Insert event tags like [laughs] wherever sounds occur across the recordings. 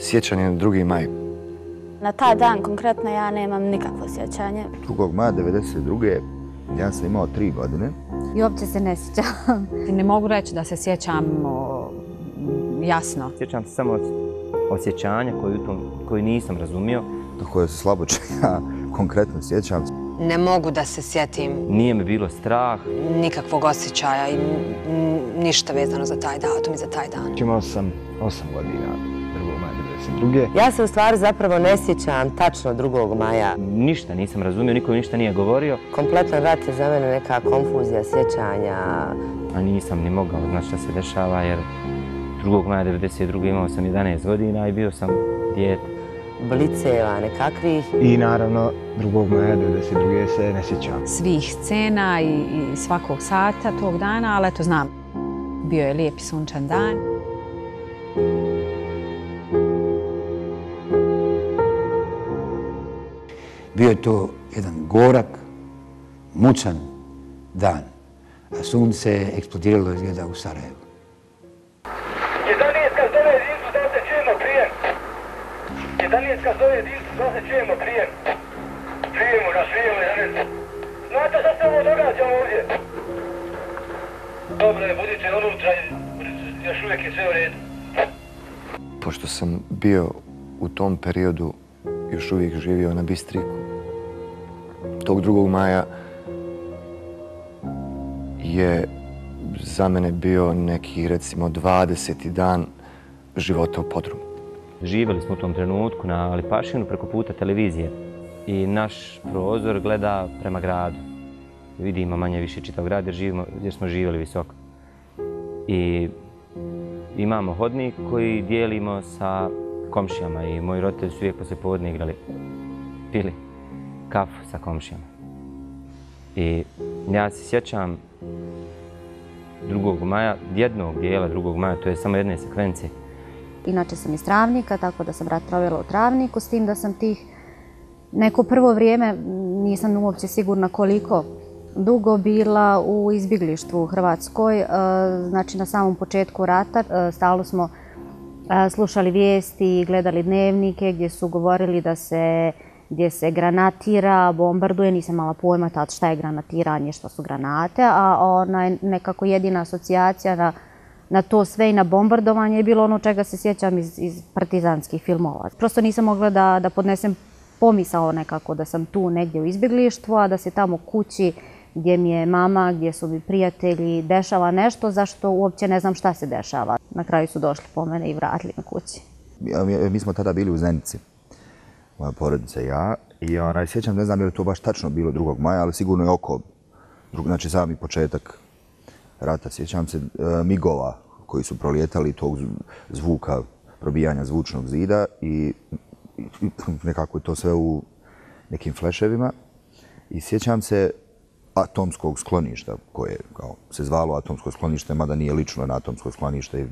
sjećanje na drugi maj. Na taj dan konkretno ja nemam nikakvo sjećanje. 2. maja 1992. ja sam imao tri godine. I uopće se ne sjećam. Ne mogu reći da se sjećam o, jasno. Sjećam se samo osjećanja koju, koju nisam razumio. Do koje se slabo ja konkretno sjećam. Ne mogu da se sjetim. Nije mi bilo strah. Nikakvog osjećaja i ništa vezano za taj datum i za taj dan. Imao sam osam godina. 2. maja Ja se u stvari zapravo ne sjećam tačno 2. maja. Ništa nisam razumio, niko ništa nije govorio. Kompletan rat je za mene neka konfuzija sjećanja. A nisam ni mogao znači šta se dešava jer 2. maja 1992. imao sam 11 godina i bio sam djete bliceva nekakvih. I naravno 2. maja 1992. se ne sjećam. Svih scena i, i svakog sata tog dana, ali eto znam, bio je lijep i sunčan dan. Bio je to jedan gorak, mučan dan, a sunce je eksplodiralo izgleda u Sarajevu. Danijeska zove jedinstvo, sad se čujemo prijem. Čujemo na švijemo, Janet. Znate šta se ovo događa ovdje? Dobro je, budite unutra, još uvijek je sve u redu. Pošto sam bio u tom periodu još uvijek živio na Bistriku, tog 2. maja je za mene bio neki, recimo, 20. dan života u podrumu. Živjeli smo u tom trenutku na Alipašinu preko puta televizije i naš prozor gleda prema gradu. Vidimo manje više čitav grad jer, živimo, jer smo živjeli visoko. I imamo hodnik koji dijelimo sa komšijama i moji roditelji su uvijek posle povodne igrali, pili kafu sa komšijama. I ja se sjećam 2. maja, jednog dijela 2. maja, to je samo jedne sekvencije, Inače sam iz Travnika, tako da sam rat provjela u Travniku, s tim da sam tih neko prvo vrijeme, nisam uopće sigurna koliko, dugo bila u izbjeglištvu u Hrvatskoj. E, znači na samom početku rata e, stalo smo e, slušali vijesti gledali dnevnike gdje su govorili da se gdje se granatira, bombarduje, nisam mala pojma tad šta je granatiranje, što su granate, a ona je nekako jedina asocijacija na na to sve i na bombardovanje je bilo ono čega se sjećam iz, iz partizanskih filmova. Prosto nisam mogla da, da podnesem pomisao nekako da sam tu negdje u izbjeglištvu, a da se tamo kući gdje mi je mama, gdje su mi prijatelji, dešava nešto zašto uopće ne znam šta se dešava. Na kraju su došli po mene i vratili me kući. Mi smo tada bili u Zenici, moja porodica i ja, i onaj, sjećam, ne znam je li to baš tačno bilo 2. maja, ali sigurno je oko, znači sami početak rata. Sjećam se e, migova koji su prolijetali tog zvuka probijanja zvučnog zida i nekako je to sve u nekim fleševima. I sjećam se atomskog skloništa koje kao, se zvalo atomsko sklonište, mada nije lično na atomsko sklonište.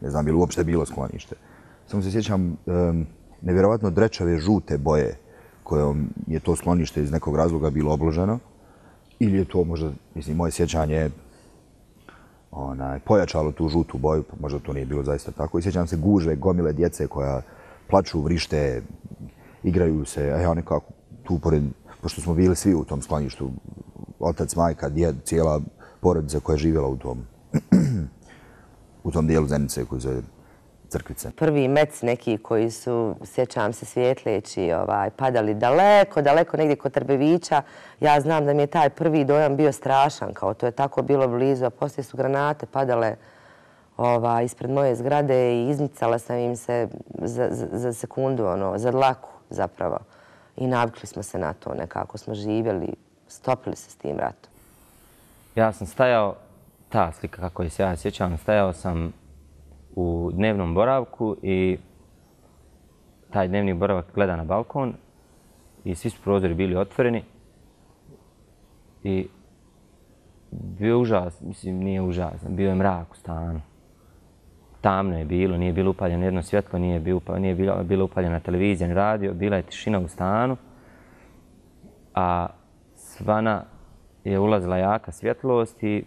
Ne znam, bilo uopšte bilo sklonište. Samo se sjećam um, nevjerovatno drečave žute boje kojom je to sklonište iz nekog razloga bilo obloženo. Ili je to možda, mislim, moje sjećanje onaj, pojačalo tu žutu boju, pa možda to nije bilo zaista tako. I sjećam se guže, gomile djece koja plaču, vrište, igraju se, a ja nekako tu pored, pošto smo bili svi u tom skloništu, otac, majka, djed, cijela porodica koja je živjela u tom, [clears throat] u tom dijelu Zenice koji se crkvice. Prvi mec neki koji su, sjećam se, svjetleći, ovaj, padali daleko, daleko negdje kod Trbevića. Ja znam da mi je taj prvi dojam bio strašan, kao to je tako bilo blizu, a poslije su granate padale ovaj, ispred moje zgrade i iznicala sam im se za, za, za sekundu, ono, za dlaku zapravo. I navikli smo se na to, nekako smo živjeli, stopili se s tim ratom. Ja sam stajao, ta slika kako je se ja sjećam, stajao sam u dnevnom boravku i taj dnevni boravak gleda na balkon i svi su prozori bili otvoreni i bio je užas, mislim nije užasan, bio je mrak u stanu. Tamno je bilo, nije bilo upaljeno jedno svjetlo, nije bilo, nije bilo, bilo upaljena televizija ni radio, bila je tišina u stanu, a svana je ulazila jaka svjetlost i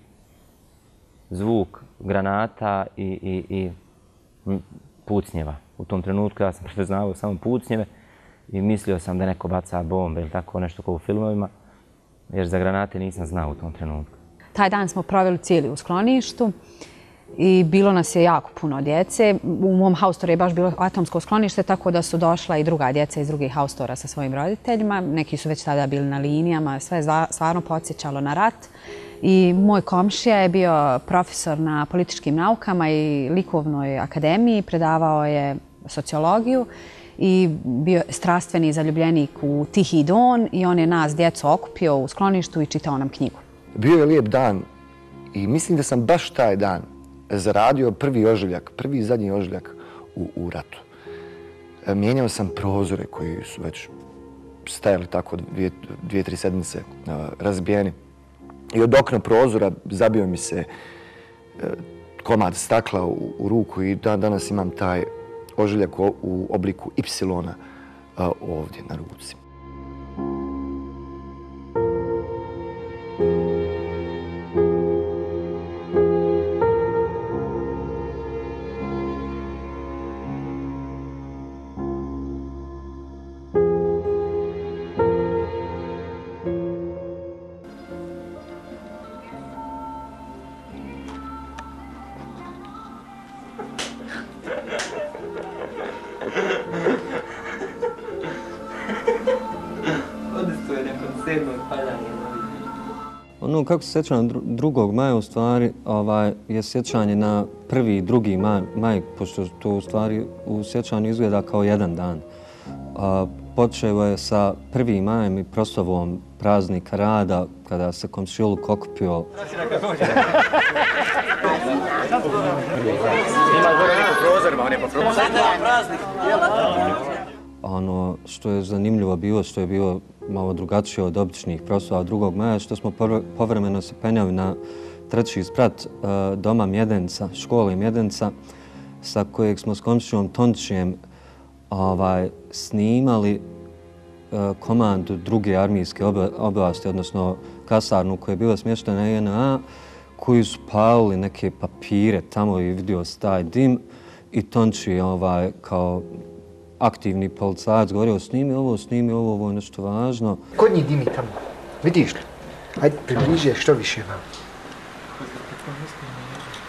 zvuk granata i, i, i pucnjeva. U tom trenutku ja sam [laughs] prepoznavao samo pucnjeve i mislio sam da neko baca bombe ili tako nešto kao u filmovima, jer za granate nisam znao u tom trenutku. Taj dan smo proveli cijeli u skloništu i bilo nas je jako puno djece. U mom haustoru je baš bilo atomsko sklonište, tako da su došla i druga djeca iz drugih haustora sa svojim roditeljima. Neki su već tada bili na linijama, sve je stvarno podsjećalo na rat. I moj komšija je bio profesor na političkim naukama i likovnoj akademiji, predavao je sociologiju i bio strastveni zaljubljenik u Tihi Don i on je nas, djeco, okupio u skloništu i čitao nam knjigu. Bio je lijep dan i mislim da sam baš taj dan zaradio prvi ožiljak, prvi i zadnji ožiljak u, u ratu. E, mijenjao sam prozore koji su već stajali tako dvije, dvije tri sedmice e, razbijeni. I od okna prozora zabio mi se e, komad stakla u, u ruku i da, danas imam taj ožiljak u obliku Y e, ovdje na ruci. Kako se sjećam drugog maja u stvari ovaj, je sjećanje na prvi i drugi maj, maj, pošto to u stvari u sjećanju izgleda kao jedan dan. A, počeo je sa prvi majem i proslavom praznika rada kada se komšiluk okupio. Ima gore neko prozor, on je po Ono što je zanimljivo bilo, što je bilo malo drugačije od običnih proslava 2. maja, što smo povremeno se penjali na treći sprat e, doma Mjedenca, škole Mjedenca, sa kojeg smo s komšijom Tončijem ovaj, snimali e, komandu druge armijske oblasti, odnosno kasarnu koja je bila smještena na koji su palili neke papire tamo i vidio se taj dim i Tonči ovaj, kao aktivni policajac govorio snimi ovo, snimi ovo, ovo je nešto važno. Kod njih dimi tamo, vidiš li? Hajde, približe što više vam.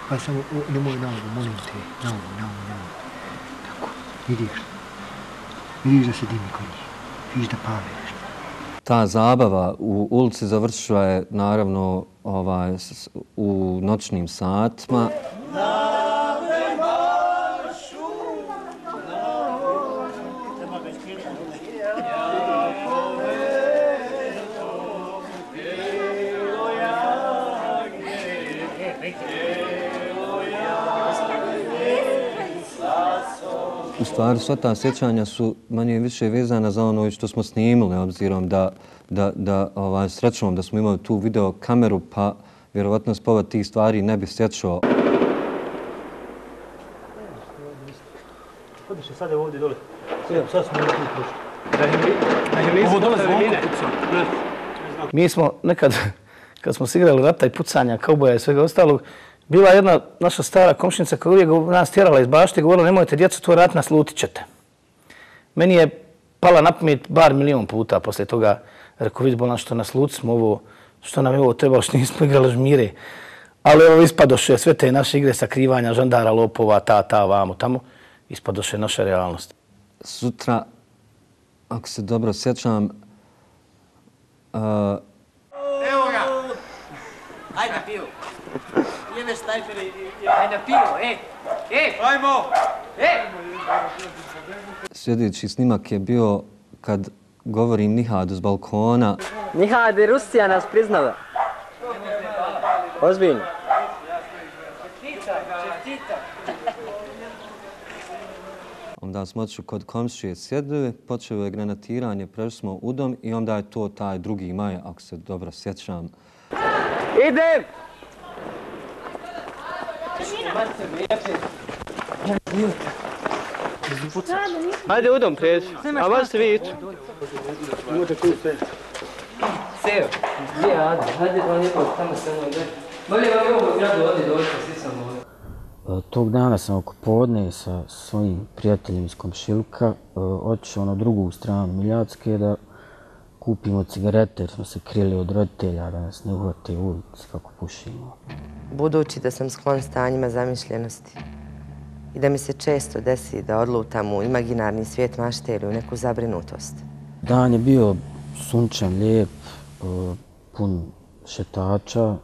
Pa samo, nemoj na ovo, molim te, na ovo, na ovo, na ovo. Tako, vidiš li? Vidiš da se dimi kod njih, vidiš da pale Ta zabava u ulici završila je naravno ovaj, u noćnim satima. U stvari, sva ta sjećanja su manje više vezana za ono što smo snimili, obzirom da, da, da ovaj, srećom da smo imali tu video kameru, pa vjerovatno spovat tih stvari ne bi sjećao. Hodi se sada ovdje dole. Sad smo ovdje prošli. Ovo dole zvonko. Mi smo nekad, [laughs] kad smo se igrali rata i pucanja, kauboja i svega ostalog, bila jedna naša stara komšinica koja uvijek nas tjerala iz bašte i govorila nemojte djecu, to rat nas lutit ćete. Meni je pala na pamet bar milion puta posle toga. Rekao, vidi bolan što nas luti smo ovo, što nam je ovo trebalo, [laughs] što nismo igrali žmire. Ali ovo ispadoše sve te naše igre sakrivanja, žandara, lopova, ta, ta, vamo, tamo. Ispadoše naša realnost. Sutra, ako se dobro sjećam, uh, Evo ga! Hajde na pivu! Jebe štajperi, hajde na pivu, ej! Ej! Hajmo! Ej! Sljedeći snimak je bio kad govorim Nihadu s balkona. Nihad i Rusija nas priznala. Ozbiljno. Onda smo otišli kod komšije sjedili, počelo je granatiranje, prešli smo u dom i onda je to taj drugi maj, ako se dobro sjećam. Idem! Hajde u dom prijeći, a vas se vidite. Imate tu sve. Seo, gdje je Ada? Hajde vam lijepo tamo se mnom gdje. Bolje vam je ovo gradu ovdje doći, svi sam ovdje. Tog dana sam oko podne sa svojim prijateljem iz Komšiluka e, otišao na drugu stranu Miljacke da kupimo cigarete jer smo se krili od roditelja da nas ne uhvate u ulici kako pušimo. Budući da sam sklon stanjima zamišljenosti i da mi se često desi da odlutam u imaginarni svijet mašte ili u neku zabrinutost. Dan je bio sunčan, lijep, e, pun šetača.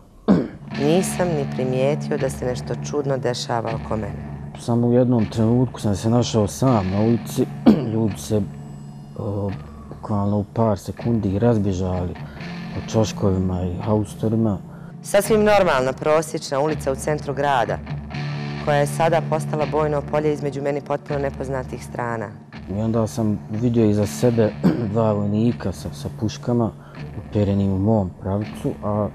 Nisam ni primijetio da se nešto čudno dešava oko mene. Samo u jednom trenutku sam se našao sam na ulici. [clears throat] Ljudi se bukvalno u par sekundi razbježali po čoškovima i haustorima. Sasvim normalna, prosječna ulica u centru grada, koja je sada postala bojno polje između meni potpuno nepoznatih strana. I onda sam vidio iza sebe [clears throat] dva vojnika sa, sa puškama uperenim u mom pravcu, a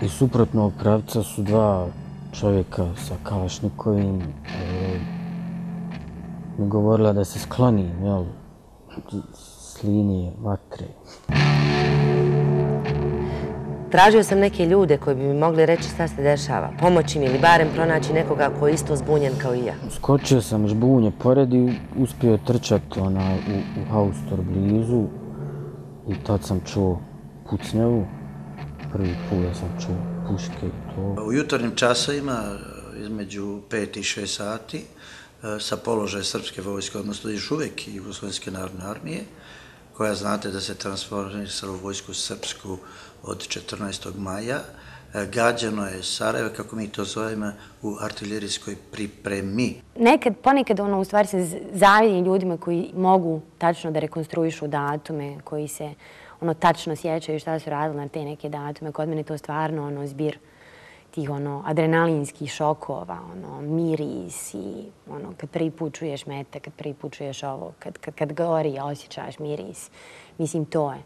e, iz suprotnog pravca su dva čovjeka sa kalašnikovim e, mi govorila da se sklonim, jel, s linije vatre. Tražio sam neke ljude koji bi mi mogli reći šta se dešava, pomoći mi ili barem pronaći nekoga koji je isto zbunjen kao i ja. Skočio sam žbunje pored i uspio trčati ona, u, u haustor blizu i tad sam čuo pucnjavu. Prvi put sam čuo puške i to. U jutarnjim časovima između 5 i 6 sati E, sa položaja Srpske vojske, odnosno još uvek i Jugoslovenske narodne armije, koja znate da se transformisala u vojsku Srpsku od 14. maja. E, Gađano je Sarajevo, kako mi to zovemo, u artiljerijskoj pripremi. Nekad, ponekad, ono, u stvari se zavidim ljudima koji mogu tačno da rekonstruišu datume, koji se ono, tačno sjećaju šta su radili na te neke datume. Kod mene to stvarno ono, zbir tih ono, adrenalinskih šokova, ono, miris i ono, kad prvi put čuješ mete, kad prvi put čuješ ovo, kad, kad, kad gori osjećaš miris. Mislim, to je.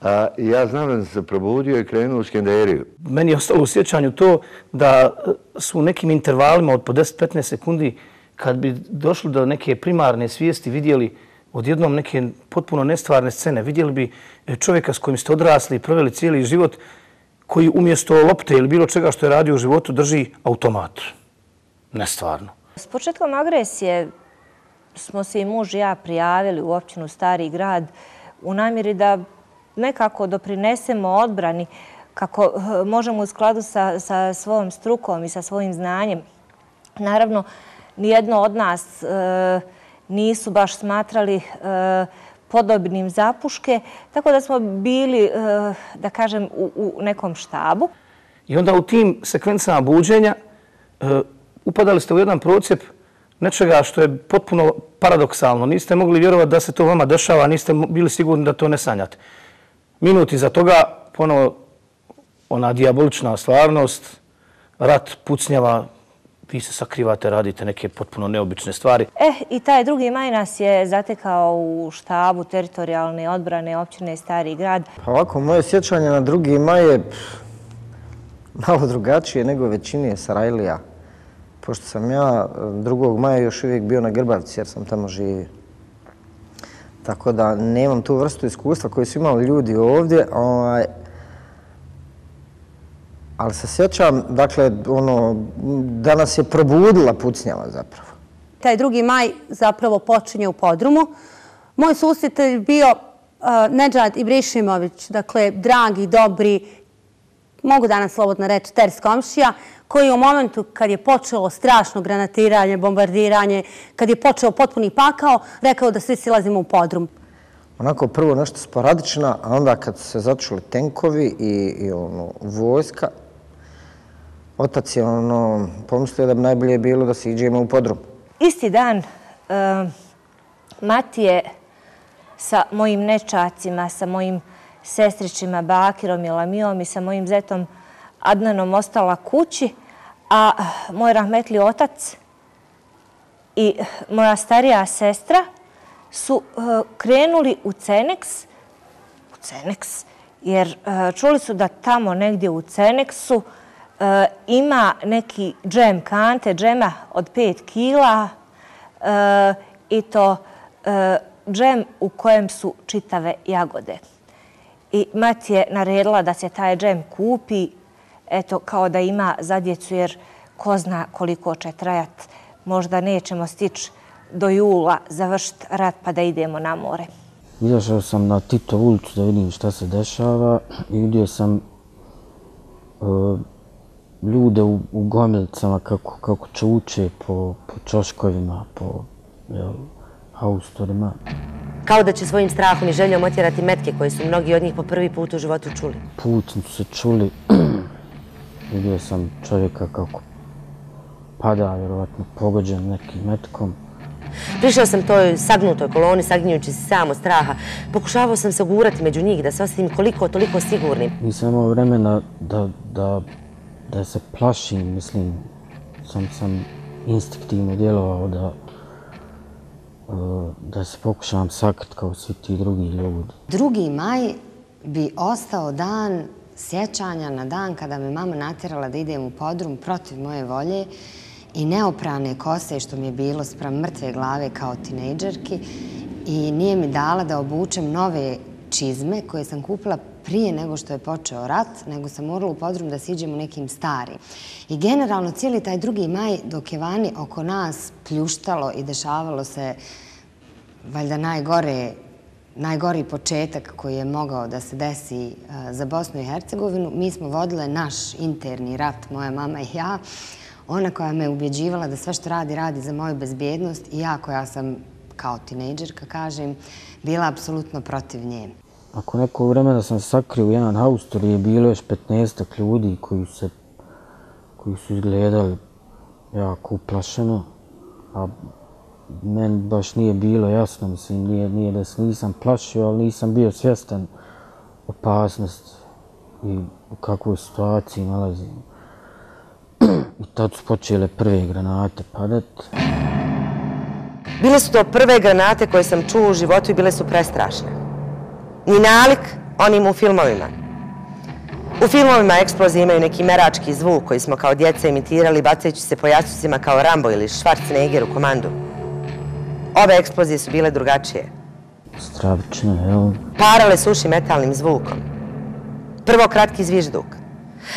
A, ja znam da sam se probudio i krenuo u skenderiju. Meni je ostalo u sjećanju to da su u nekim intervalima od po 10-15 sekundi kad bi došli do neke primarne svijesti vidjeli odjednom neke potpuno nestvarne scene. Vidjeli bi čovjeka s kojim ste odrasli i proveli cijeli život koji umjesto lopte ili bilo čega što je radio u životu drži automat. Nestvarno. S početkom agresije smo se i muž i ja prijavili u općinu Stari grad u namjeri da nekako doprinesemo odbrani kako eh, možemo u skladu sa, sa svojom strukom i sa svojim znanjem. Naravno, nijedno od nas e, nisu baš smatrali e, podobnim zapuške, tako da smo bili, eh, da kažem, u, u nekom štabu. I onda u tim sekvencama buđenja eh, upadali ste u jedan procijep nečega što je potpuno paradoksalno. Niste mogli vjerovati da se to vama dešava, niste bili sigurni da to ne sanjate minuti za toga ponovo ona diabolična stvarnost, rat pucnjava, vi se sakrivate, radite neke potpuno neobične stvari. Eh, i taj drugi maj nas je zatekao u štabu teritorijalne odbrane općine Stari grad. Pa ovako, moje sjećanje na drugi maj je malo drugačije nego većinije Sarajlija. Pošto sam ja drugog maja još uvijek bio na Grbavci jer sam tamo živio. Tako da nemam tu vrstu iskustva koju su imali ljudi ovdje. Ovaj, ali se sjećam, dakle, ono, da nas je probudila pucnjava zapravo. Taj drugi maj zapravo počinje u podrumu. Moj susjetelj bio uh, Nedžad Ibrišimović, dakle, dragi, dobri, mogu danas slobodno reći, ters komšija, koji u momentu kad je počelo strašno granatiranje, bombardiranje, kad je počeo potpuni pakao, rekao da svi silazimo u podrum. Onako prvo nešto sporadično, a onda kad se začuli tenkovi i, i ono, vojska, otac je ono, pomislio da bi najbolje bilo da se iđemo u podrum. Isti dan eh, uh, Mati je sa mojim nečacima, sa mojim sestričima Bakirom i Lamijom i sa mojim zetom Adnanom ostala kući, a moj rahmetli otac i moja starija sestra su uh, krenuli u Ceneks, u Ceneks, jer uh, čuli su da tamo negdje u Ceneksu uh, ima neki džem kante, džema od 5 kila eh, i to eh, džem u kojem su čitave jagode. I Mat je naredila da se taj džem kupi eto, kao da ima za djecu, jer ko zna koliko će trajat. Možda nećemo stići do jula završiti rat pa da idemo na more. Izašao sam na Tito ulicu da vidim šta se dešava i vidio sam uh, ljude u, u gomilicama kako, kako čuče po, po čoškovima, po jel, haustorima. Kao da će svojim strahom i željom otjerati metke koje su mnogi od njih po prvi put u životu čuli. Putni su se čuli. [clears throat] vidio sam čovjeka kako pada, vjerovatno pogođen nekim metkom. Prišao sam toj sagnutoj koloni, saginjući se samo straha. Pokušavao sam se ugurati među njih, da se ostavim koliko, toliko sigurnim. Nisam imao vremena da, da, da se plašim, mislim, sam, sam instinktivno djelovao da, e, da se pokušavam sakrit kao svi ti drugi ljudi. Drugi maj bi ostao dan sjećanja na dan kada me mama natjerala da idem u podrum protiv moje volje i neoprane kose što mi je bilo sprem mrtve glave kao tinejdžerki i nije mi dala da obučem nove čizme koje sam kupila prije nego što je počeo rat, nego sam morala u podrum da siđem u nekim starim. I generalno cijeli taj drugi maj dok je vani oko nas pljuštalo i dešavalo se valjda najgore najgori početak koji je mogao da se desi e, za Bosnu i Hercegovinu. Mi smo vodile naš interni rat, moja mama i ja, ona koja me ubjeđivala da sve što radi, radi za moju bezbjednost i ja koja sam kao tinejdžerka, kažem, bila apsolutno protiv nje. Ako neko vremena sam sakrio u jedan haustor je bilo još 15 ljudi koji se koji su izgledali jako uplašeno, a meni baš nije bilo jasno, mislim, nije, nije da se nisam plašio, ali nisam bio svjestan opasnost i u kakvoj situaciji nalazim. [clears throat] I tad su počele prve granate padat. Bile su to prve granate koje sam čuo u životu i bile su prestrašne. Ni nalik onim u filmovima. U filmovima eksplozije imaju neki merački zvuk koji smo kao djeca imitirali bacajući se po jastucima kao Rambo ili Schwarzenegger u komandu. Ove eksplozije su bile drugačije. Stravične, evo. Parale suši metalnim zvukom. Prvo kratki zvižduk.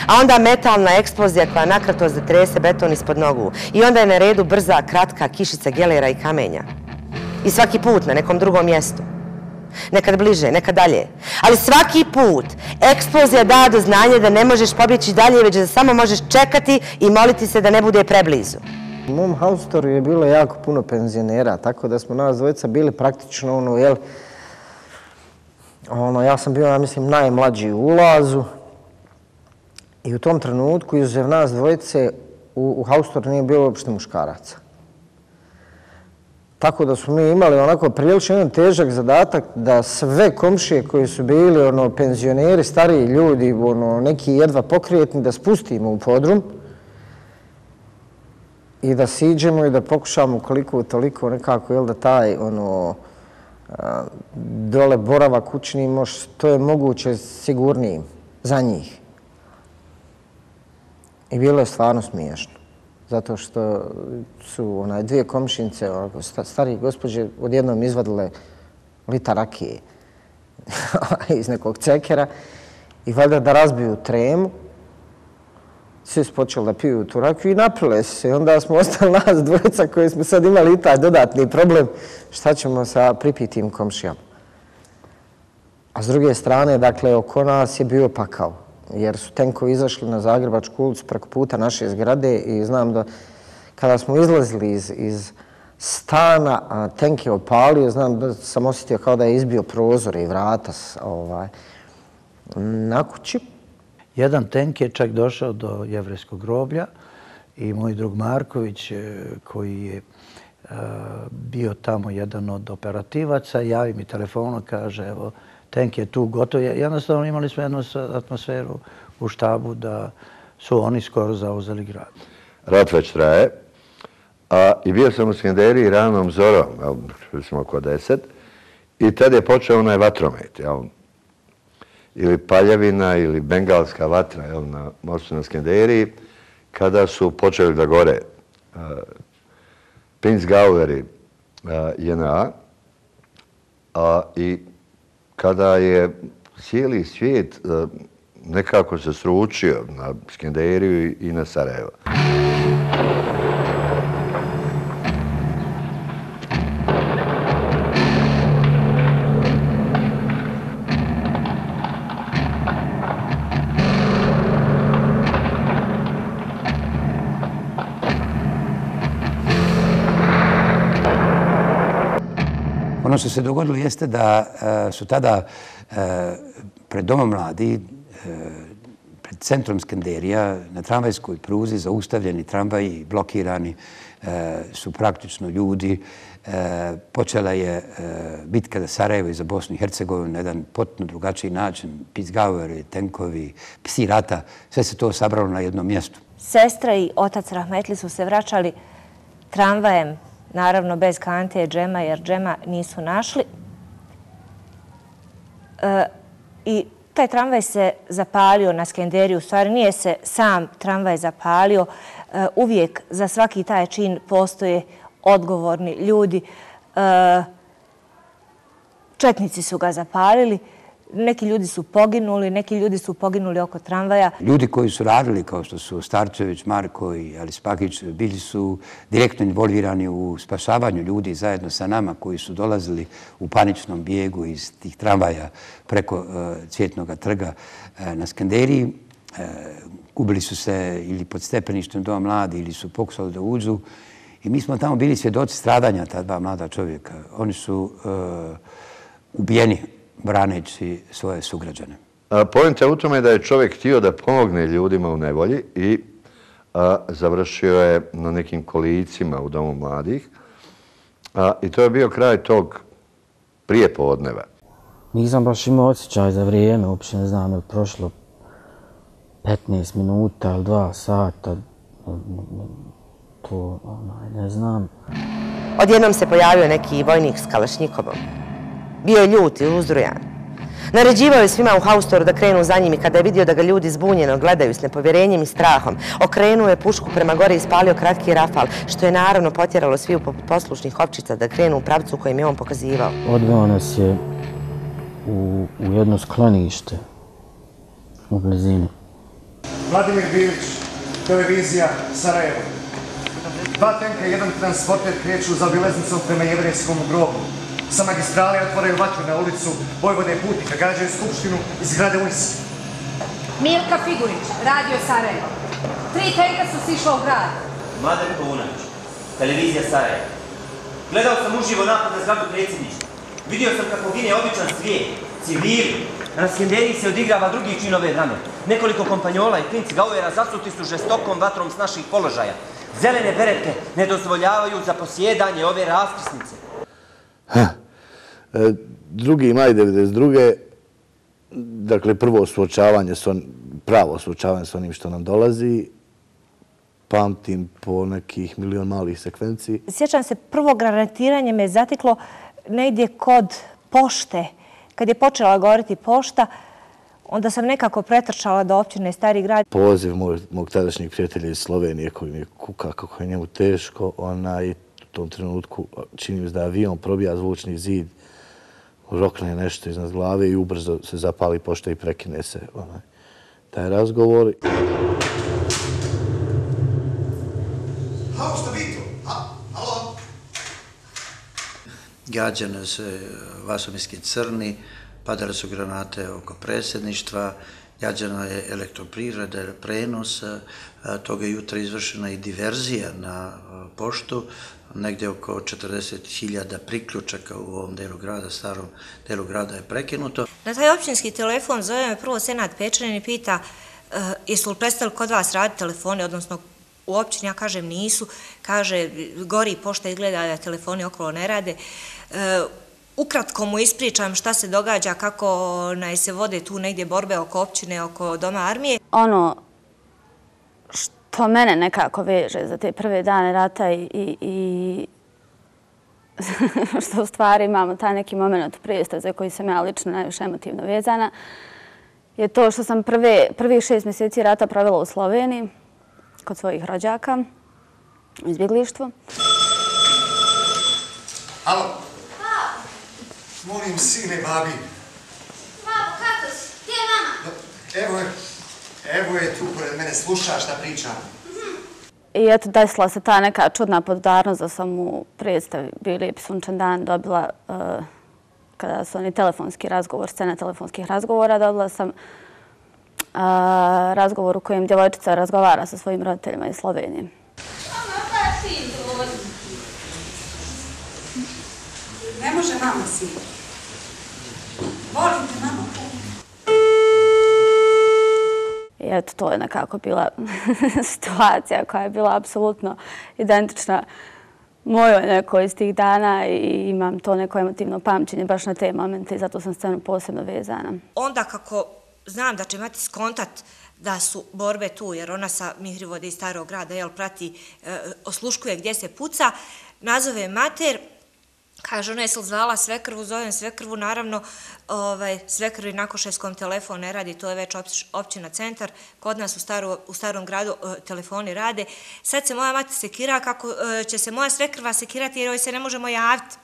A onda metalna eksplozija koja nakrato zatrese beton ispod nogu. I onda je na redu brza, kratka kišica gelera i kamenja. I svaki put na nekom drugom mjestu. Nekad bliže, nekad dalje. Ali svaki put eksplozija da do znanja da ne možeš pobjeći dalje, već da samo možeš čekati i moliti se da ne bude preblizu. U mom haustoru je bilo jako puno penzionera, tako da smo nas dvojica bili praktično ono, jel, ono, ja sam bio, ja mislim, najmlađi u ulazu, I u tom trenutku, izuzev nas dvojice, u, u haustoru nije bilo uopšte muškaraca. Tako da smo mi imali onako prilično jedan težak zadatak da sve komšije koji su bili ono, penzioneri, stariji ljudi, ono, neki jedva pokrijetni, da spustimo u podrum i da siđemo i da pokušamo koliko toliko nekako, jel da taj ono, dole borava kućni što to je moguće sigurnijim za njih. I bilo je stvarno smiješno. Zato što su onaj, dvije komšinice, stari gospođe, odjednom izvadile lita rakije [laughs] iz nekog cekera i valjda da razbiju tremu. Svi su počeli da piju tu rakiju i napile se. I onda smo ostali nas dvojica koji smo sad imali i taj dodatni problem. Šta ćemo sa pripitim komšijama? A s druge strane, dakle, oko nas je bio pakao jer su tenkovi izašli na Zagrebačku ulicu preko puta naše zgrade i znam da kada smo izlazili iz, iz stana, a tenk je opalio, znam da sam osjetio kao da je izbio prozore i vrata ovaj, na kući. Jedan tenk je čak došao do Jevreskog groblja i moj drug Marković, e, koji je e, bio tamo jedan od operativaca, javi mi telefonom, kaže, evo, tank je tu gotov. Jednostavno imali smo jednu atmosferu u štabu da su oni skoro zauzeli grad. Rat već traje. A, I bio sam u Skenderiji ranom zorom, jel, smo oko deset, i tada je počeo onaj vatromet, jel, ili paljavina ili bengalska vatra jel, na mostu na Skenderiji, kada su počeli da gore uh, Prince uh, e, JNA a, i kada je cijeli svijet e, nekako se sručio na Skenderiju i na Sarajevo. Što se dogodilo jeste da e, su tada e, pred domom mladi, e, pred centrom Skenderija, na tramvajskoj pruzi zaustavljeni tramvaji, blokirani su praktično ljudi. Počela je bitka za Sarajevo i za Bosnu i Hercegovinu na jedan potpuno drugačiji način. Pizgaueri, tenkovi, psi rata, sve se to sabralo na jednom mjestu. Sestra i otac Rahmetli su se vraćali tramvajem naravno bez kante džema, jer džema nisu našli. E, I taj tramvaj se zapalio na Skenderiju. U stvari nije se sam tramvaj zapalio. E, uvijek za svaki taj čin postoje odgovorni ljudi. E, četnici su ga zapalili. Neki ljudi su poginuli, neki ljudi su poginuli oko tramvaja. Ljudi koji su radili, kao što su Starčević, Marko i Alis Pakić, bili su direktno involvirani u spašavanju ljudi zajedno sa nama koji su dolazili u paničnom bijegu iz tih tramvaja preko e, Cvjetnog trga e, na Skanderiji. E, gubili su se ili pod stepeništem doma mladi ili su pokusali da uđu. I mi smo tamo bili svjedoci stradanja ta dva mlada čovjeka. Oni su e, ubijeni braneći svoje sugrađane. Pojent je u tome da je čovjek htio da pomogne ljudima u nevolji i završio je na nekim kolicima u Domu mladih. I to je bio kraj tog prije podneva. Nisam baš imao osjećaj za vrijeme, uopće ne znam, je prošlo 15 minuta ili 2 sata, to ne znam. Odjednom se pojavio neki vojnik s kalašnjikovom. Bio je ljut i uzdrujan. Naređivao je svima u haustoru da krenu za njim i kada je vidio da ga ljudi zbunjeno gledaju s nepovjerenjem i strahom, okrenuo je pušku prema gore i spalio kratki rafal, što je naravno potjeralo sviju poput poslušnih opčica da krenu u pravcu kojim je on pokazivao. Odveo nas je u, u jedno sklonište u blizini. Vladimir Bilić, televizija Sarajevo. Dva tenka i jedan transporter kreću za obileznicom prema jevrejskom grobu sa magistrale otvoraju vatru na ulicu Vojvode Putika, gađaju skupštinu iz grade Ulis. Milka Figurić, Radio Sarajevo. Tri tenka su sišla u grad. Mladen Kovunović, televizija Sarajevo. Gledao sam uživo napad na zgradu predsjedništva. Vidio sam kako gine običan svijet, civili. Na skenderiji se odigrava drugi čin ove drame. Nekoliko kompanjola i klinci Gauera zasuti su žestokom vatrom s naših položaja. Zelene beretke ne dozvoljavaju za posjedanje ove raskrsnice. E, drugi maj 92. Dakle, prvo suočavanje, pravo suočavanje s onim što nam dolazi, pamtim po nekih milion malih sekvenciji. Sjećam se, prvo granatiranje me zatiklo negdje kod pošte. Kad je počela govoriti pošta, onda sam nekako pretrčala do općine Stari grad. Poziv mog tadašnjeg prijatelja iz Slovenije koji mi je kuka kako je njemu teško, onaj tom trenutku čini mi da avion probija zvučni zid, rokne nešto iznad glave i ubrzo se zapali pošto i prekine se onaj, taj razgovor. Gađane se vasomiski crni, padale su granate oko presjedništva, Jađena je elektroprivreda, prenos, e, toga jutra izvršena i diverzija na e, poštu, negdje oko 40.000 priključaka u ovom delu grada, starom delu grada je prekinuto. Na taj općinski telefon zove me prvo Senat Pečanin i pita e, jesu li prestali kod vas raditi telefoni, odnosno u općini, ja kažem nisu, kaže gori pošta izgleda da telefoni okolo ne rade ukratko mu ispričam šta se događa, kako naj se vode tu negdje borbe oko općine, oko doma armije. Ono što mene nekako veže za te prve dane rata i, i, [laughs] što u stvari imamo taj neki moment u prijestu za koji sam ja lično najviše emotivno vezana, je to što sam prve, prvih šest mjeseci rata provela u Sloveniji kod svojih rođaka u izbjeglištvu. Alo? Molim sine, babi. Babo, kako si? Gdje je mama? Evo je. Evo je tu pored mene, slušaš šta pričam. I eto, desila se ta neka čudna podarnost da sam u predstavi bili sunčan dan dobila uh, kada su oni telefonski razgovor, scena telefonskih razgovora, dobila sam uh, razgovor u kojem djevojčica razgovara sa svojim roditeljima iz Slovenije. Ne može mama si. Volim te, mama. I eto, to je nekako bila [laughs] situacija koja je bila apsolutno identična mojoj nekoj iz tih dana i imam to neko emotivno pamćenje baš na te momente i zato sam scenu posebno vezana. Onda kako znam da će imati skontat da su borbe tu, jer ona sa Mihrivode iz starog grada jel, prati, e, osluškuje gdje se puca, nazove mater, Kaže, ona je zvala svekrvu, zovem svekrvu, naravno, ovaj, svekrvi na košajskom telefon ne radi, to je već općina centar, kod nas u, staru, u starom gradu e, telefoni rade. Sad se moja mati sekira kako e, će se moja svekrva sekirati jer joj se ne možemo javiti.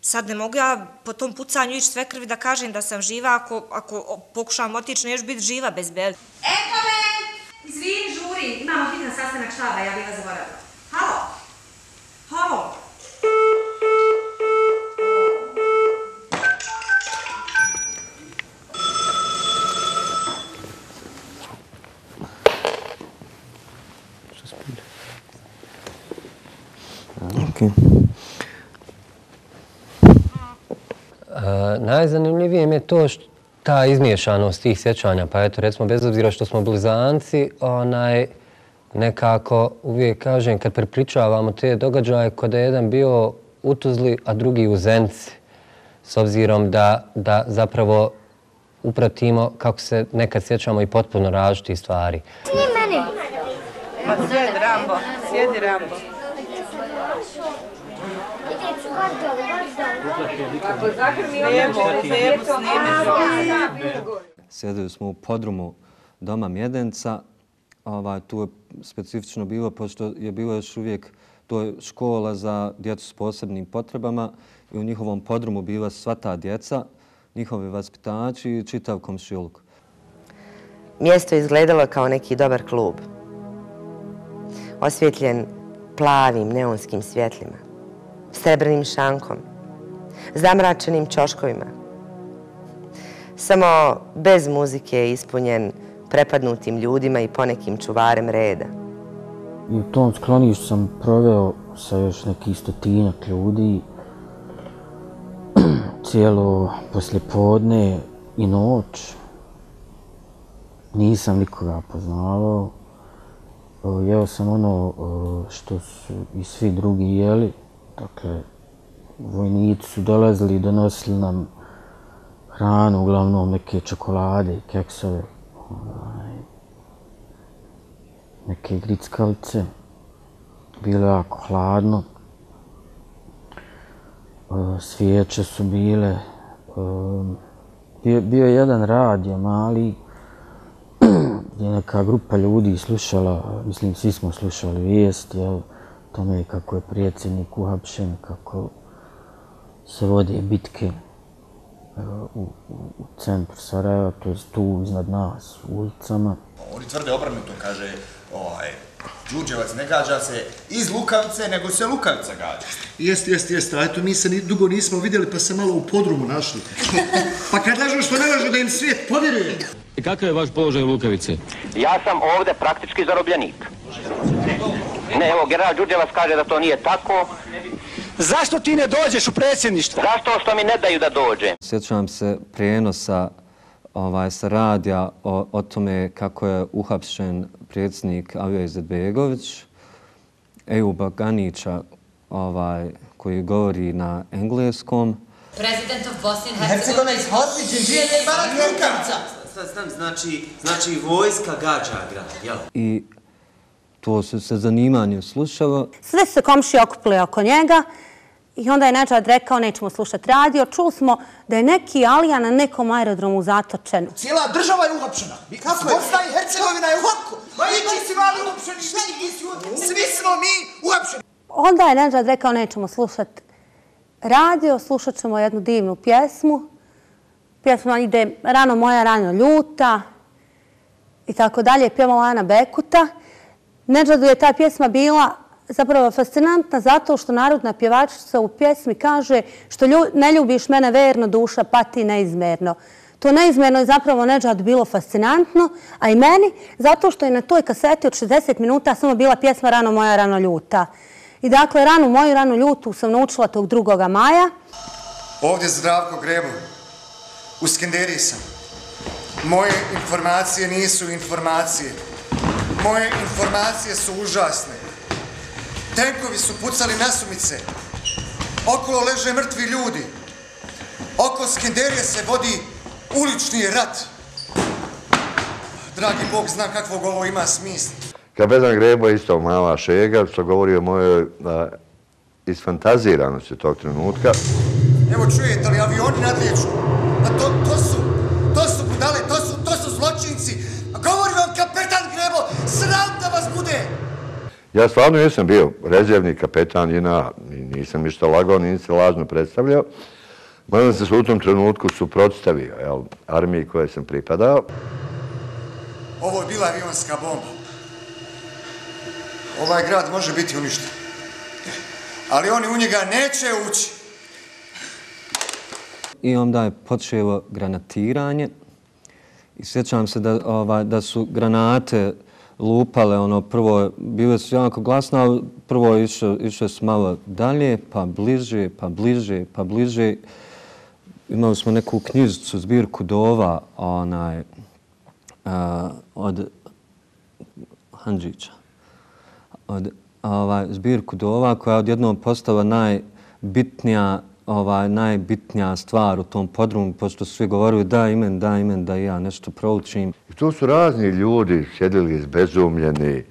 Sad ne mogu ja po tom pucanju ići svekrvi da kažem da sam živa, ako, ako pokušavam otići, neću biti živa bez beli. Eto me! Izvini, žuri, imamo hitan sastanak štaba, ja bih vas zaboravila. Najzanimljivije mi je to što ta izmiješanost tih sjećanja, pa eto recimo bez obzira što smo blizanci, onaj, nekako uvijek kažem kad prepričavamo te događaje kod je jedan bio u Tuzli, a drugi u Zenci, s obzirom da, da zapravo upratimo kako se nekad sjećamo i potpuno različiti stvari. Nije meni! Sjedi Rambo, sjedi Rambo. Sjedili smo u podrumu doma Mjedenca. Tu je specifično bilo, pošto je bilo još uvijek to je škola za djecu s posebnim potrebama i u njihovom podrumu bila sva ta djeca, njihovi vaspitači i čitav komšiluk. Mjesto je izgledalo kao neki dobar klub. Osvjetljen plavim neonskim svjetlima, srebrnim šankom, zamračenim čoškovima. Samo bez muzike je ispunjen prepadnutim ljudima i ponekim čuvarem reda. I u tom skloništu sam proveo sa još nekih stotinjak ljudi [clears throat] cijelo poslijepodne i noć. Nisam nikoga poznavao. Jeo sam ono što su i svi drugi jeli. Dakle, vojnici su dolazili i donosili nam hranu, uglavnom neke čokolade, keksove, ovaj, neke grickalice. Bilo jako hladno. E, svijeće su bile. E, bio, bio je jedan radio mali [clears throat] gdje neka grupa ljudi slušala, mislim svi smo slušali vijest, jel, tome kako je predsjednik uhapšen, kako se vode bitke u, u, u centru Sarajeva, to je tu iznad nas, u ulicama. Oni tvrde obrnuto, kaže, ovaj, Đuđevac ne gađa se iz Lukavice, nego se Lukavica gađa. Jest, jest, jest. A eto, mi se dugo nismo vidjeli, pa se malo u podrumu našli. pa kad lažu što ne lažu da im svijet povjeruje. I kakav je vaš položaj u Lukavice? Ja sam ovde praktički zarobljenik. Ne, evo, general Đuđevac kaže da to nije tako. Zašto ti ne dođeš u predsjedništvo? Zašto što mi ne daju da dođe? Sjećam se prijenosa ovaj, sa radija o, o tome kako je uhapšen predsjednik Avio Izetbegović, Ejuba Ganića, ovaj, koji govori na engleskom. President of Bosnia and Hercegovina is hostage in GNA Barak Lukavica. Znam, znači, znači vojska gađa grad, jel? I to se sa zanimanjem slušalo. Sve su se komšije okupili oko njega i onda je Neđad rekao nećemo slušati radio. Čuli smo da je neki alija na nekom aerodromu zatočen. Cijela država je uhapšena. Kako je? Bosna i Hercegovina je uhapšena. Ma i ti si mali uhapšeni, svi smo mi uhapšeni. Onda je Neđad rekao nećemo slušati radio, slušat ćemo jednu divnu pjesmu. Pjesma ide Rano moja, rano ljuta i tako dalje. Pjevala Ana Bekuta. Neđadu je ta pjesma bila zapravo fascinantna zato što narodna pjevačica u pjesmi kaže što ne ljubiš mene verno, duša pati neizmerno. To neizmjerno je zapravo Neđad bilo fascinantno, a i meni, zato što je na toj kaseti od 60 minuta samo bila pjesma Rano moja, rano ljuta. I dakle, ranu moju, ranu ljutu sam naučila tog drugoga maja. Ovdje Zdravko Grebo. U Skenderiji sam. Moje informacije nisu informacije. Moje informacije su užasne. Tenkovi su pucali nasumice. Okolo leže mrtvi ljudi. Oko Skenderije se vodi ulični rat. Dragi Bog zna kakvog ovo ima smisla. Kapetan Grebo je isto mala šega, što govori o mojoj a, isfantaziranosti tog trenutka. Evo čujete li avioni nadlijeću? Pa to Ja stvarno jesam bio rezervni kapetan JNA, nisam ništa lagao, nisam se lažno predstavljao. Mojom sam se u tom trenutku suprotstavio jel, armiji koje sam pripadao. Ovo je bila avionska bomba. Ovaj grad može biti uništen. Ali oni u njega neće ući. I onda je počelo granatiranje. I sjećam se da, da su granate lupale, ono, prvo, bile su jako glasne, ali prvo išle, išle su malo dalje, pa bliže, pa bliže, pa bliže. Imali smo neku knjižicu, zbirku dova, onaj, a, od Hanđića. Od, ovaj, zbirku dova koja je odjednom postala najbitnija ovaj, najbitnija stvar u tom podrumu, pošto svi govorili da imen, da imen, da ja nešto proučim. I tu su razni ljudi sjedili izbezumljeni,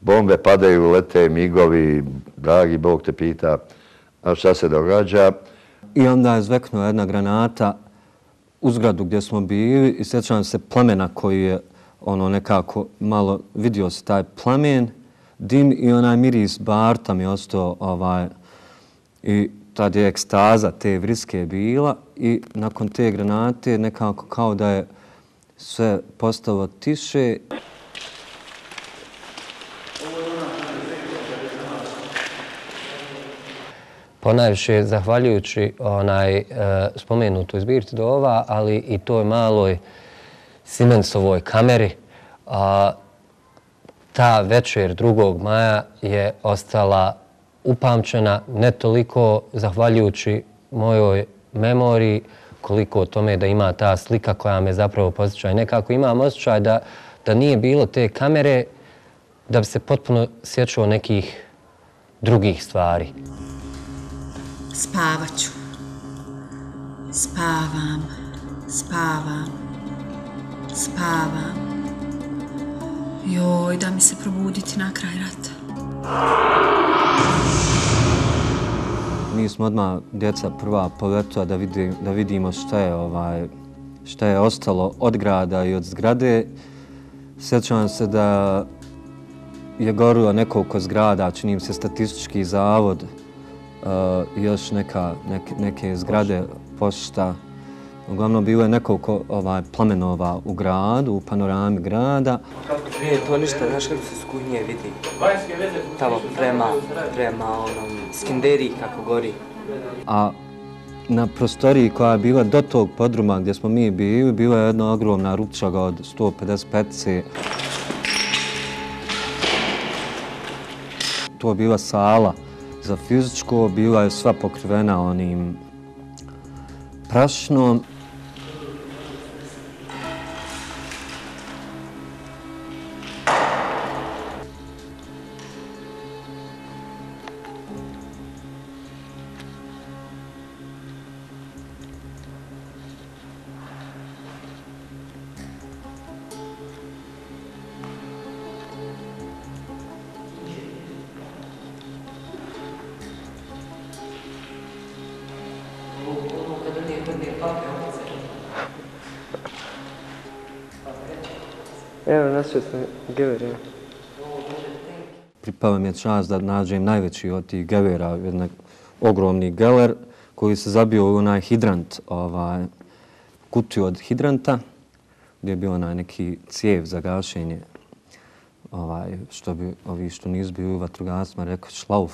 bombe padaju, lete migovi, dragi Bog te pita a šta se događa. I onda je zveknula jedna granata u zgradu gdje smo bili i sjećam se plamena koji je ono nekako malo vidio se taj plamen, dim i onaj miris Barta mi ostao ovaj, i tad je ekstaza te vriske bila i nakon te granate nekako kao da je sve postalo tiše. Ponajviše zahvaljujući onaj e, spomenutoj zbirci ova, ali i toj maloj Simensovoj kameri, a, ta večer 2. maja je ostala upamćena ne toliko zahvaljujući mojoj memoriji, koliko o tome da ima ta slika koja me zapravo posjeća. I nekako imam osjećaj da, da nije bilo te kamere, da bi se potpuno sjećao nekih drugih stvari. Spavaću. Spavam, spavam, spavam. Joj, da mi se probuditi na kraj rata. Mi smo odmah djeca prva poletila da, vidi, da vidimo šta je, ovaj, šta je ostalo od grada i od zgrade. Sjećam se da je gorilo nekoliko zgrada, čini mi se statistički zavod, uh, još neka, neke, neke zgrade pošta. Uglavnom bilo je nekoliko ovaj, plamenova u gradu, u panorami grada. Nije to ništa, znaš kako se skujnije vidi. Tamo prema, prema onom skenderiji kako gori. A na prostoriji koja je bila do tog podruma gdje smo mi bili, bila je jedna ogromna rupčaga od 155 c. To je bila sala za fizičko, bila je sva pokrivena onim prašnom. Evo, našao sam gever, evo. Pripala mi je čast da nađem najveći od tih gevera, jedan ogromni geler koji se zabio u onaj hidrant, ovaj, kutiju od hidranta, gdje je bio onaj neki cijev za gašenje, ovaj, što bi ovi što nisu bili u vatrogasima rekao šlauf,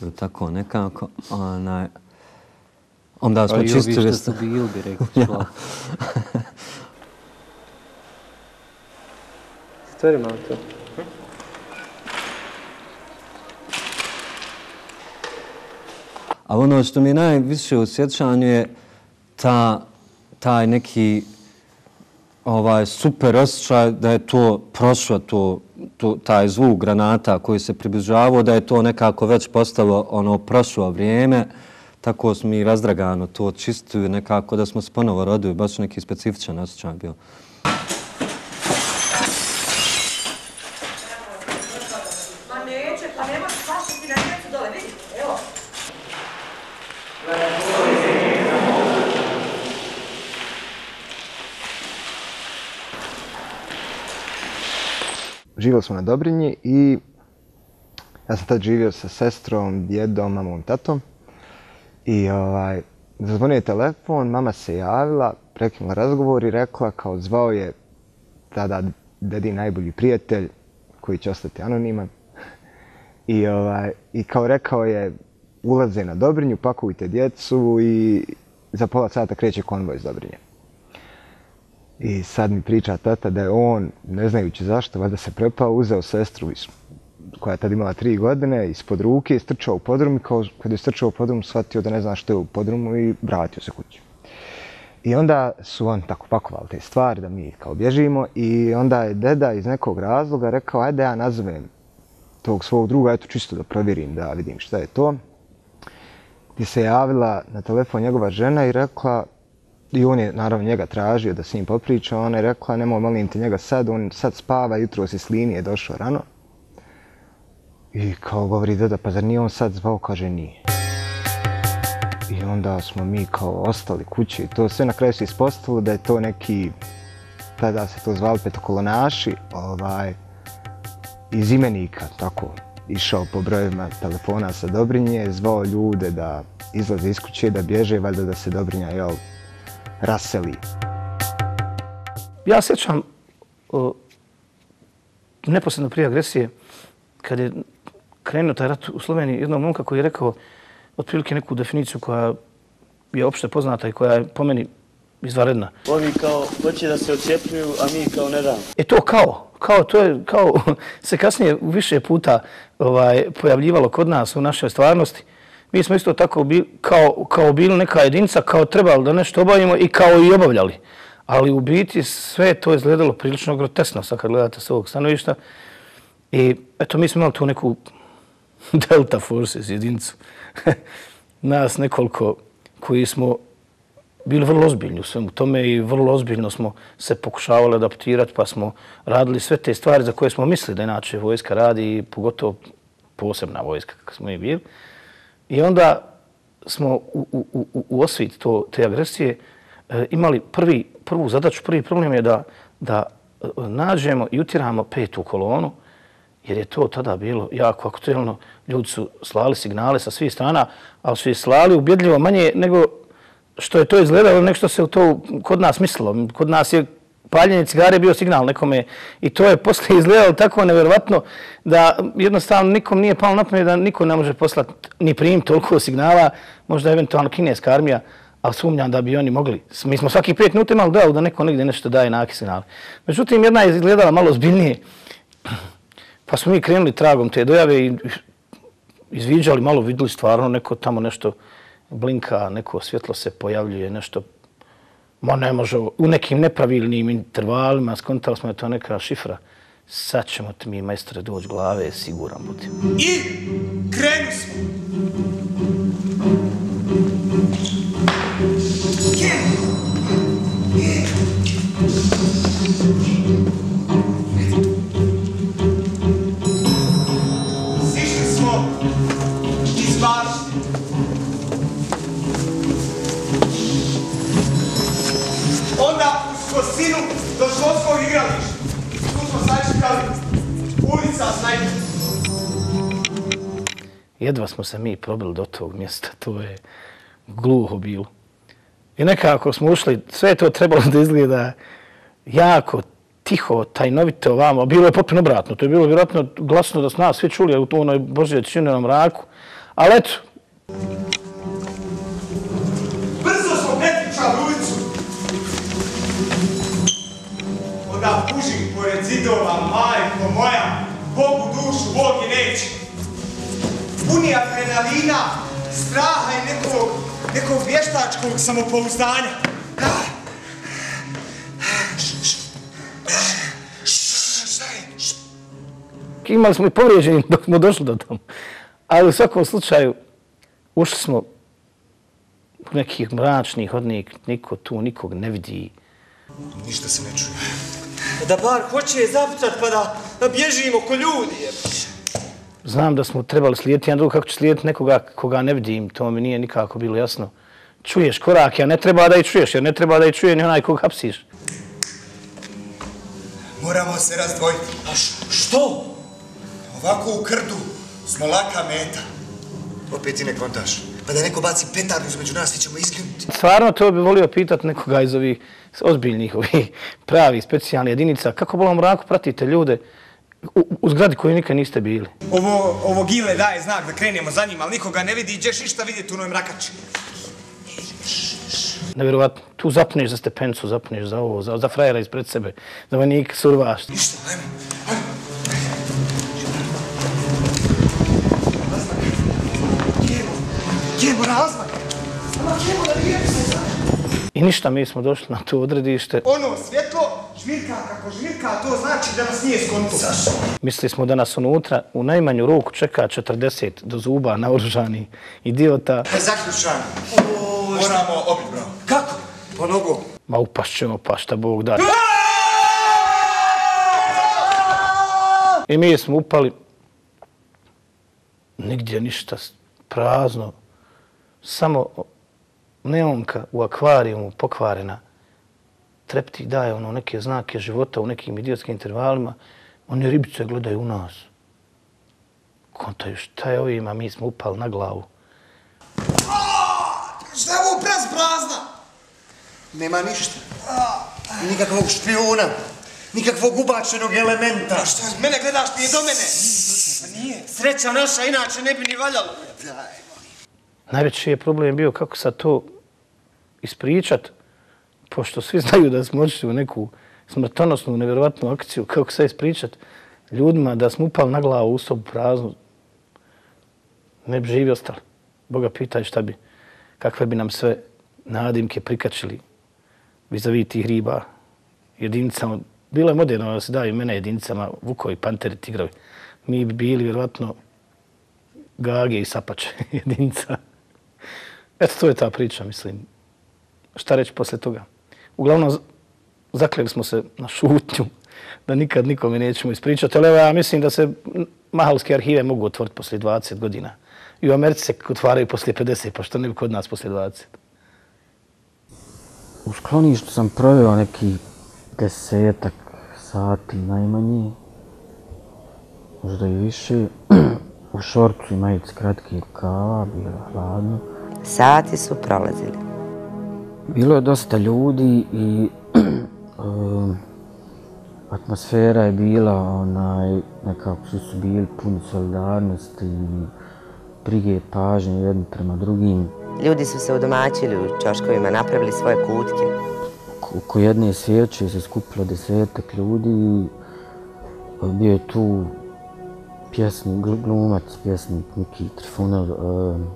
ili tako nekako. Onaj, onda smo čistili... A i ovi što su bili bi rekao [laughs] šlauf. Stvori to. A ono što mi najviše u sjećanju je ta, taj neki ovaj super osjećaj da je to prošlo, to, to, taj zvuk granata koji se približavao, da je to nekako već postalo ono prošlo vrijeme. Tako smo mi razdragano to čistili nekako da smo se ponovo rodili, baš neki specifičan osjećaj bio. Živjeli smo na Dobrinji i ja sam tad živio sa sestrom, djedom, mamom, tatom. I ovaj, zazvonio je telefon, mama se javila, prekinula razgovor i rekla kao zvao je tada dedi najbolji prijatelj koji će ostati anoniman. I, ovaj, I kao rekao je ulaze na Dobrinju, pakujte djecu i za pola sata kreće konvoj iz Dobrinje. I sad mi priča tata da je on, ne znajući zašto, valjda se prepao, uzeo sestru iz, koja je tad imala tri godine, ispod ruke, strčao u podrum i kao kad je strčao u podrum, shvatio da ne zna što je u podrumu i vratio se kući. I onda su on tako pakovali te stvari da mi kao bježimo i onda je deda iz nekog razloga rekao ajde ja nazovem tog svog druga, eto čisto da provjerim, da vidim šta je to. Gdje se javila na telefon njegova žena i rekla I on je naravno njega tražio da s njim popriča. Ona je rekla, nemoj molim te njega sad, on sad spava, jutro se s linije došao rano. I kao govori deda, pa zar nije on sad zvao? Kaže, nije. I onda smo mi kao ostali kući i to sve na kraju se ispostavilo da je to neki, tada se to zvali petokolonaši, ovaj, iz imenika, tako, išao po brojevima telefona sa Dobrinje, zvao ljude da izlaze iz kuće, da bježe, valjda da se Dobrinja, jel, raseli. Ja sjećam neposredno prije agresije, kad je krenuo taj rat u Sloveniji, jednog momka koji je rekao otprilike neku definiciju koja je opšte poznata i koja je po meni izvaredna. Ovi kao hoće da se ocijepljuju, a mi kao ne dam. E to kao, kao to je, kao [laughs] se kasnije više puta ovaj, pojavljivalo kod nas u našoj stvarnosti mi smo isto tako bili, kao, kao bili neka jedinica, kao trebali da nešto obavimo i kao i obavljali. Ali u biti sve to je izgledalo prilično grotesno, sad kad gledate s ovog stanovišta. I eto, mi smo imali tu neku [laughs] Delta Forces jedinicu. [laughs] Nas nekoliko koji smo bili vrlo ozbiljni u svemu tome i vrlo ozbiljno smo se pokušavali adaptirati, pa smo radili sve te stvari za koje smo mislili da inače vojska radi pogotovo posebna vojska kako smo i bili. I onda smo u, u, u, u osvit to, te agresije e, imali prvi, prvu zadaću, prvi problem je da, da e, nađemo i utiramo petu kolonu, jer je to tada bilo jako aktuelno. Ljudi su slali signale sa svih strana, ali su je slali ubjedljivo manje nego što je to izgledalo, nek što se u to kod nas mislilo. Kod nas je paljenje cigare bio signal nekome i to je posle [laughs] izgledalo tako nevjerovatno da jednostavno nikom nije palo na da niko ne može poslati ni prim toliko signala, možda eventualno kineska armija, ali sumnjam da bi oni mogli. Mi smo svaki pet minuta imali dojavu da neko negdje nešto daje na signale. Međutim, jedna je izgledala malo zbiljnije, [clears throat] pa smo mi krenuli tragom te dojave i izviđali malo, videli stvarno neko tamo nešto blinka, neko svjetlo se pojavljuje, nešto Ma ne može, u nekim nepravilnim intervalima skontali smo da to neka šifra. Sad ćemo ti mi, majstore, doći glave, siguran budi. I krenu smo. Jedva smo se mi probili do tog mjesta, to je gluho bilo. I nekako smo ušli, sve to trebalo da izgleda jako tiho, tajnovito ovamo. Bilo je potpuno obratno, to je bilo vjerojatno glasno da s nas svi čuli u onoj Božje činjenom mraku. Ali eto, Brzo smo pretričali ulicu. Onda pužim pored zidova, majko moja, Bogu dušu, Bog je neće. Puni adrenalina, straha i nekog, nekog vještačkog samopouzdanja. Imali smo i povrijeđeni dok smo došli do tamo. Ali u svakom slučaju, ušli smo u nekih mračnih hodnik, niko tu nikog ne vidi. Ništa se ne čuje. Da bar hoće zapucat pa da, da bježimo ko ljudi. Znam da smo trebali slijediti jedan drug, kako ću slijediti nekoga koga ne vidim, to mi nije nikako bilo jasno. Čuješ korak, a ne treba da i čuješ, jer ne treba da i čuje ni onaj kog hapsiš. Moramo se razdvojiti. A što? Ovako u krdu smo laka meta. Opet ti ne kontaš. Pa da neko baci petardu između nas, svi ćemo iskljunuti. Stvarno to bi volio pitat nekoga iz ovih ozbiljnih, ovih pravi, specijalnih jedinica. Kako bolom mraku pratite ljude u, u zgradi koju nikad niste bili? Ovo, ovo gile daje znak da krenemo za njim, ali nikoga ne vidi, iđeš išta vidjeti u noj mrakači. Nevjerovatno. Tu zapneš za stepencu, zapneš za ovo, za, za frajera ispred sebe, za vanik survaš. Ništa, ajmo. Razmak? Ama gdje da nije se I ništa, mi smo došli na to odredište. Ono svjetlo, žmirka kako žmirka, to znači da nas nije skonto. Mislili smo da nas unutra u najmanju ruku čeka 40 do zuba naoružani idiota. Zaključan. Moramo obit, bro. Kako? Po nogu. Ma upašćemo pa šta Bog da. I mi smo upali. Nigdje ništa, prazno. Samo neonka u akvarijumu pokvarena. Trepti daje ono neke znake života u nekim idiotskim intervalima. Oni ribice gledaju u nas. Kontaju šta je ovima, mi smo upali na glavu. Šta je ovo praz prazna? Nema ništa. Nikakvog špijuna. Nikakvog ubačenog elementa. A šta, mene gledaš, nije do mene. Pa nije. Sreća naša, inače ne bi ni valjalo. Daj. Najveći je problem bio kako sad to ispričat, pošto svi znaju da smo odšli u neku smrtonosnu, nevjerovatnu akciju, kako se ispričat ljudima da smo upali na glavu u sobu praznu, ne bi živi ostali. Boga pitaj šta bi, kakve bi nam sve nadimke prikačili vizavi tih riba, jedinicama. Bilo je moderno da se daju mene jedinicama, vukovi, panteri, tigrovi. Mi bi bili vjerovatno gage i sapače [laughs] jedinica. Eto, to je ta priča, mislim. Šta reći posle toga? Uglavnom, zakljeli smo se na šutnju, da nikad nikome nećemo ispričati. Ali evo, ja mislim da se mahalske arhive mogu otvoriti posle 20 godina. I u Americi se otvaraju posle 50, pa što ne bi kod nas posle 20? U skloništu sam proveo neki desetak sati najmanje, možda i više. [clears throat] U šorcu i majici kratki rukava, bilo hladno. Sati su prolazili. Bilo je dosta ljudi i [clears throat] um, atmosfera je bila onaj, nekako su su bili puni solidarnosti i brige pažnje jedni prema drugim. Ljudi su se udomaćili u čoškovima, napravili svoje kutke. Oko jedne svijeće se skupilo desetak ljudi i bio je tu pjesnik, glumac, pjesnik Miki Trifunov, um,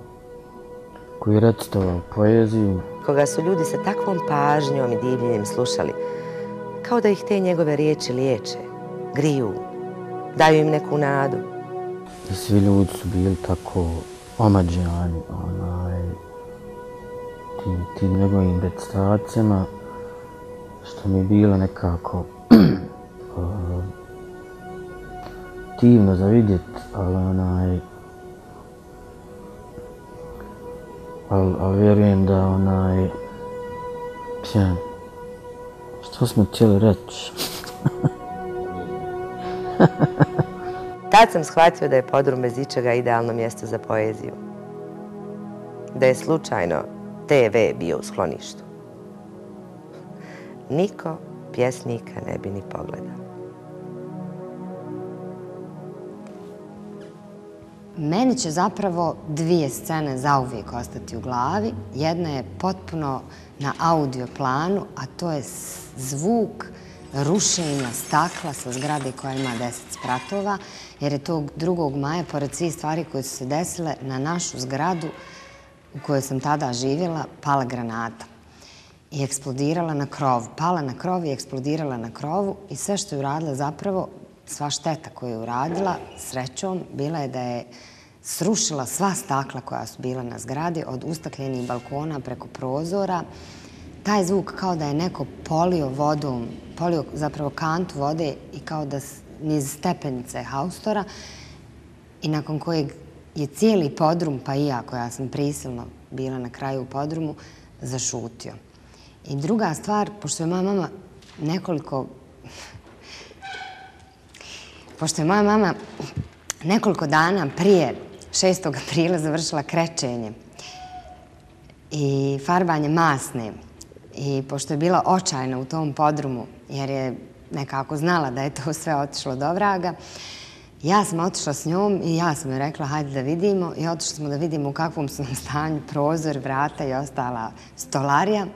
koji je recitovao poeziju. Koga su ljudi sa takvom pažnjom i divljenjem slušali, kao da ih te njegove riječi liječe, griju, daju im neku nadu. I svi ljudi su bili tako omađani onaj, tim, tim njegovim recitacijama, što mi je bilo nekako [clears throat] divno za vidjet, ali onaj, ali al vjerujem da onaj, pjan, što smo htjeli reći? [laughs] Tad sam shvatio da je podrum bez ičega idealno mjesto za poeziju. Da je slučajno TV bio u skloništu. Niko pjesnika ne bi ni pogledao. Meni će zapravo dvije scene zauvijek ostati u glavi. Jedna je potpuno na audio planu, a to je zvuk rušenja stakla sa zgrade koja ima 10 spratova, jer je tog 2. maja, pored svih stvari koje su se desile, na našu zgradu u kojoj sam tada živjela pala granata i eksplodirala na krov. Pala na krov i eksplodirala na krovu i sve što je uradila zapravo, sva šteta koju je uradila, srećom, bila je da je srušila sva stakla koja su bila na zgradi, od ustakljenih balkona preko prozora. Taj zvuk kao da je neko polio vodom, polio zapravo kantu vode i kao da niz stepenice haustora i nakon kojeg je cijeli podrum, pa i ja koja sam prisilno bila na kraju u podrumu, zašutio. I druga stvar, pošto je moja mama nekoliko... Pošto je moja mama nekoliko dana prije 6. aprila završila krečenje i farbanje masne i pošto je bila očajna u tom podrumu jer je nekako znala da je to sve otišlo do vraga, ja sam otišla s njom i ja sam joj rekla hajde da vidimo i otišli smo da vidimo u kakvom su nam stanju prozor, vrata i ostala stolarija.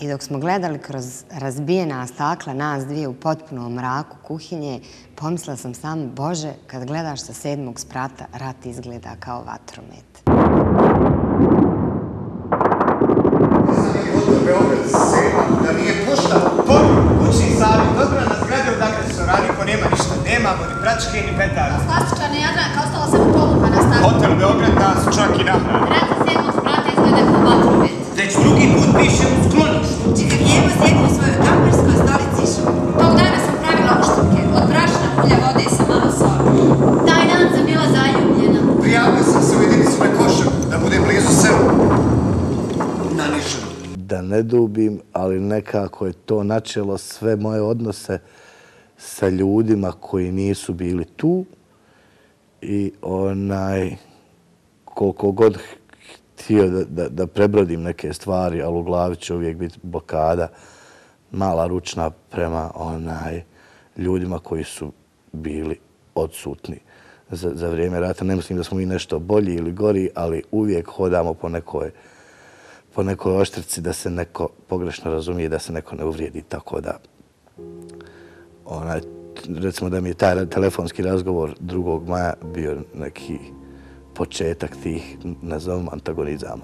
I dok smo gledali kroz razbijena stakla, nas dvije u potpunom mraku kuhinje, pomisla sam samo, Bože, kad gledaš sa sedmog sprata, rat izgleda kao vatromet. Beograd da nije pušta poruku kući i sali dobra na zgrade odakle su radiko nema ništa. Nemamo ni pračke ni petarde. Klasična Jadranka, ostala samo polupa na stavlju. Hotel Beograd da su čak i nahrani. Rat sa sedmog sprata izgleda kao vatromet. Već drugi put piše u skloništu. Čikagijevo sjedio u svojoj kamperskoj stolici. Tog dana sam pravila uštruke. Od brašna ulja vode sa malo soli. Taj dan sam bila zaljubljena. Prijavio sam se u jedinicu na košaku da bude blizu selu. Na Nišanu. Da ne dubim, ali nekako je to načelo sve moje odnose sa ljudima koji nisu bili tu i onaj koliko god htio da, da, da prebrodim neke stvari, ali u glavi će uvijek biti blokada mala ručna prema onaj ljudima koji su bili odsutni za, za vrijeme rata. Ne mislim da smo mi nešto bolji ili gori, ali uvijek hodamo po nekoj po nekoj oštrici da se neko pogrešno razumije, da se neko ne uvrijedi, tako da onaj, recimo da mi je taj telefonski razgovor 2. maja bio neki početak tih, nazovem, antagonizama.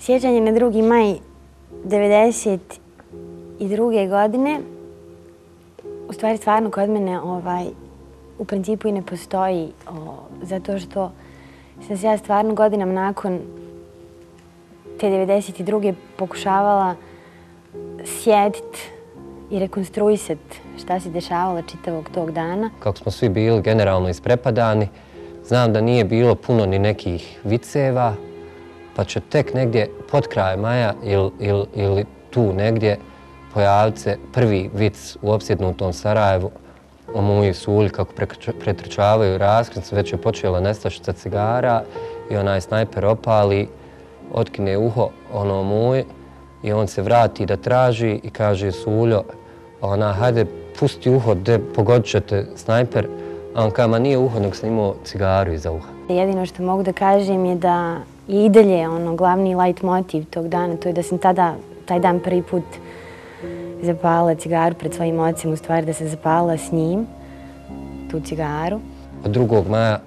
Sjećanje na 2. maj 1992. godine u stvari stvarno kod mene ovaj, u principu i ne postoji o, zato što sam se ja stvarno godinama nakon te 92. pokušavala sjediti i rekonstruisati šta se dešavalo čitavog tog dana. Kako smo svi bili generalno isprepadani, znam da nije bilo puno ni nekih viceva, pa će tek negdje pod kraj maja ili, ili, tu negdje pojaviti se prvi vic u opsjednutom Sarajevu o muji sulji kako pretrčavaju raskricu, već je počela nestašica cigara i onaj snajper opali, otkine uho ono muji i on se vrati da traži i kaže Suljo, ona, hajde, pusti uho, de, pogodit ćete snajper. A on kaže, ma nije uho, nego sam imao cigaru iza uha. Jedino što mogu da kažem je da je i dalje ono, glavni light motiv tog dana, to je da sam tada, taj dan prvi put zapala cigaru pred svojim ocem, u stvari da se zapala s njim, tu cigaru. Od 2. maja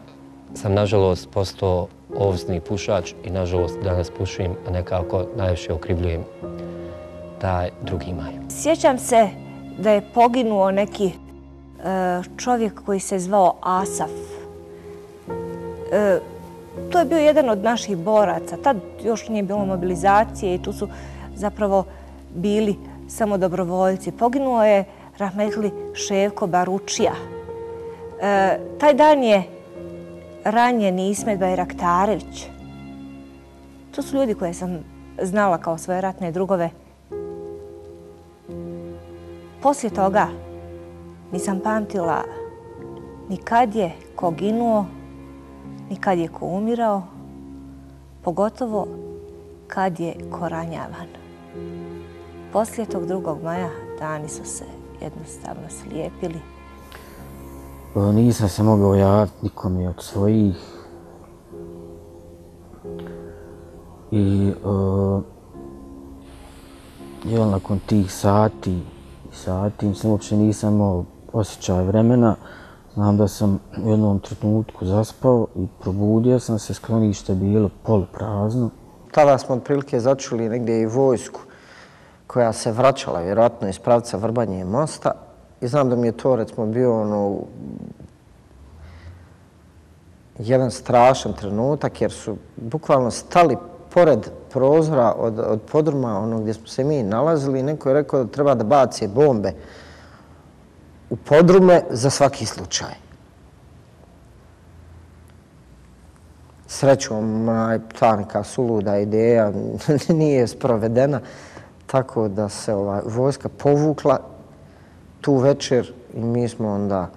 sam, nažalost, postao ovisni pušač i nažalost danas pušim, a nekako najviše okrivljujem taj drugi maj. Sjećam se da je poginuo neki e, čovjek koji se zvao Asaf. E, to je bio jedan od naših boraca. Tad još nije bilo mobilizacije i tu su zapravo bili samo dobrovoljci. Poginuo je Rahmetli Ševko Baručija. E, taj dan je ranjeni Ismet Bajraktarević. To su ljudi koje sam znala kao svoje ratne drugove. Poslije toga nisam pamtila ni kad je ko ginuo, ni kad je ko umirao, pogotovo kad je ko ranjavan. Poslije tog drugog maja dani su se jednostavno slijepili. Nisam se mogao javiti nikom od svojih. I uh, jel, nakon tih sati i sati, mislim, uopće nisam imao osjećaj vremena. Znam da sam u jednom trenutku zaspao i probudio sam se, sklonište bilo poluprazno. Tada smo otprilike začuli negdje i vojsku koja se vraćala vjerojatno iz pravca Vrbanje i mosta. I znam da mi je to recimo bio ono jedan strašan trenutak jer su bukvalno stali pored prozora od, od podruma ono gdje smo se mi nalazili i neko je rekao da treba da baci bombe u podrume za svaki slučaj. Srećom, ta neka suluda ideja [laughs] nije sprovedena, tako da se ova vojska povukla tu večer i mi smo onda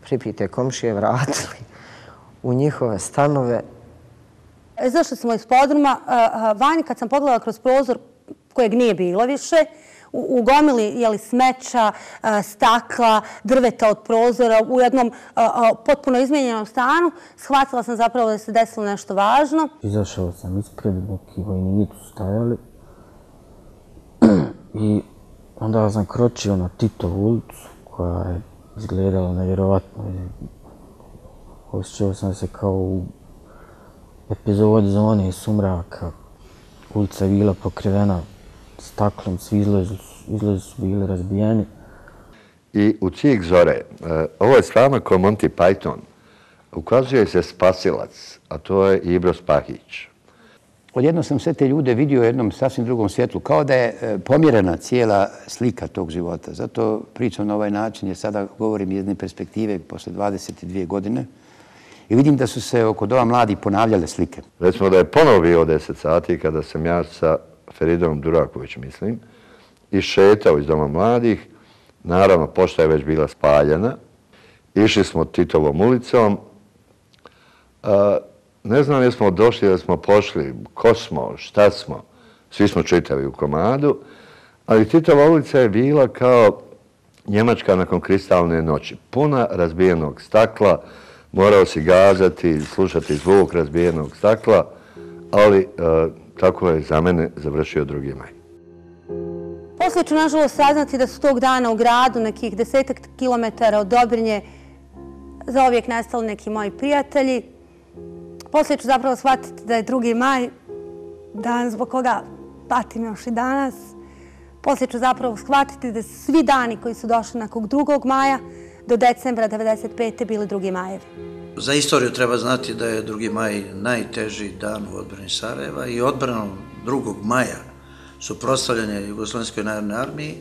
pripite komšije vratili u njihove stanove. E, zašli smo iz podruma. Vani, kad sam pogledala kroz prozor kojeg nije bilo više, u gomili jeli, smeća, stakla, drveta od prozora, u jednom potpuno izmijenjenom stanu, shvatila sam zapravo da se desilo nešto važno. Izašao sam ispred, neki vojnici stajali [clears throat] i onda sam kročio na Titovu ulicu koja je izgledala nevjerovatno. Osjećao sam se kao u epizodi zone sumraka. Ulica je bila pokrivena staklom, svi izlazi, izlazi su bili razbijeni. I u Cijek zore, e, ovo je stvarno kao Monty Python, ukazuje se spasilac, a to je Ibro Spahić. Odjedno sam sve te ljude vidio u jednom sasvim drugom svjetlu, kao da je e, pomjerena cijela slika tog života. Zato pričam na ovaj način, jer sada govorim iz jedne perspektive posle 22 godine i vidim da su se oko doma mladi ponavljale slike. Recimo da je ponovo bio 10 sati kada sam ja sa Feridom Duraković, mislim, i šetao iz doma mladih. Naravno, pošta je već bila spaljena. Išli smo Titovom ulicom. Ne znam jesmo došli, da smo pošli, ko smo, šta smo. Svi smo čitavi u komadu. Ali Titova ulica je bila kao Njemačka nakon kristalne noći. Puna razbijenog stakla. Morao si gazati, slušati zvuk razbijenog stakla. Ali e, tako je za mene završio drugi maj. Poslije ću nažalost saznati da su tog dana u gradu nekih desetak kilometara od Dobrinje za ovijek nestali neki moji prijatelji. Poslije ću zapravo shvatiti da je 2. maj, dan zbog koga patim još i danas. Poslije ću zapravo shvatiti da svi dani koji su došli nakon 2. maja do decembra 1995. bili 2. majevi. Za istoriju treba znati da je 2. maj najteži dan u odbrani Sarajeva i odbranom 2. maja suprostavljanje Jugoslovenskoj narodnoj armiji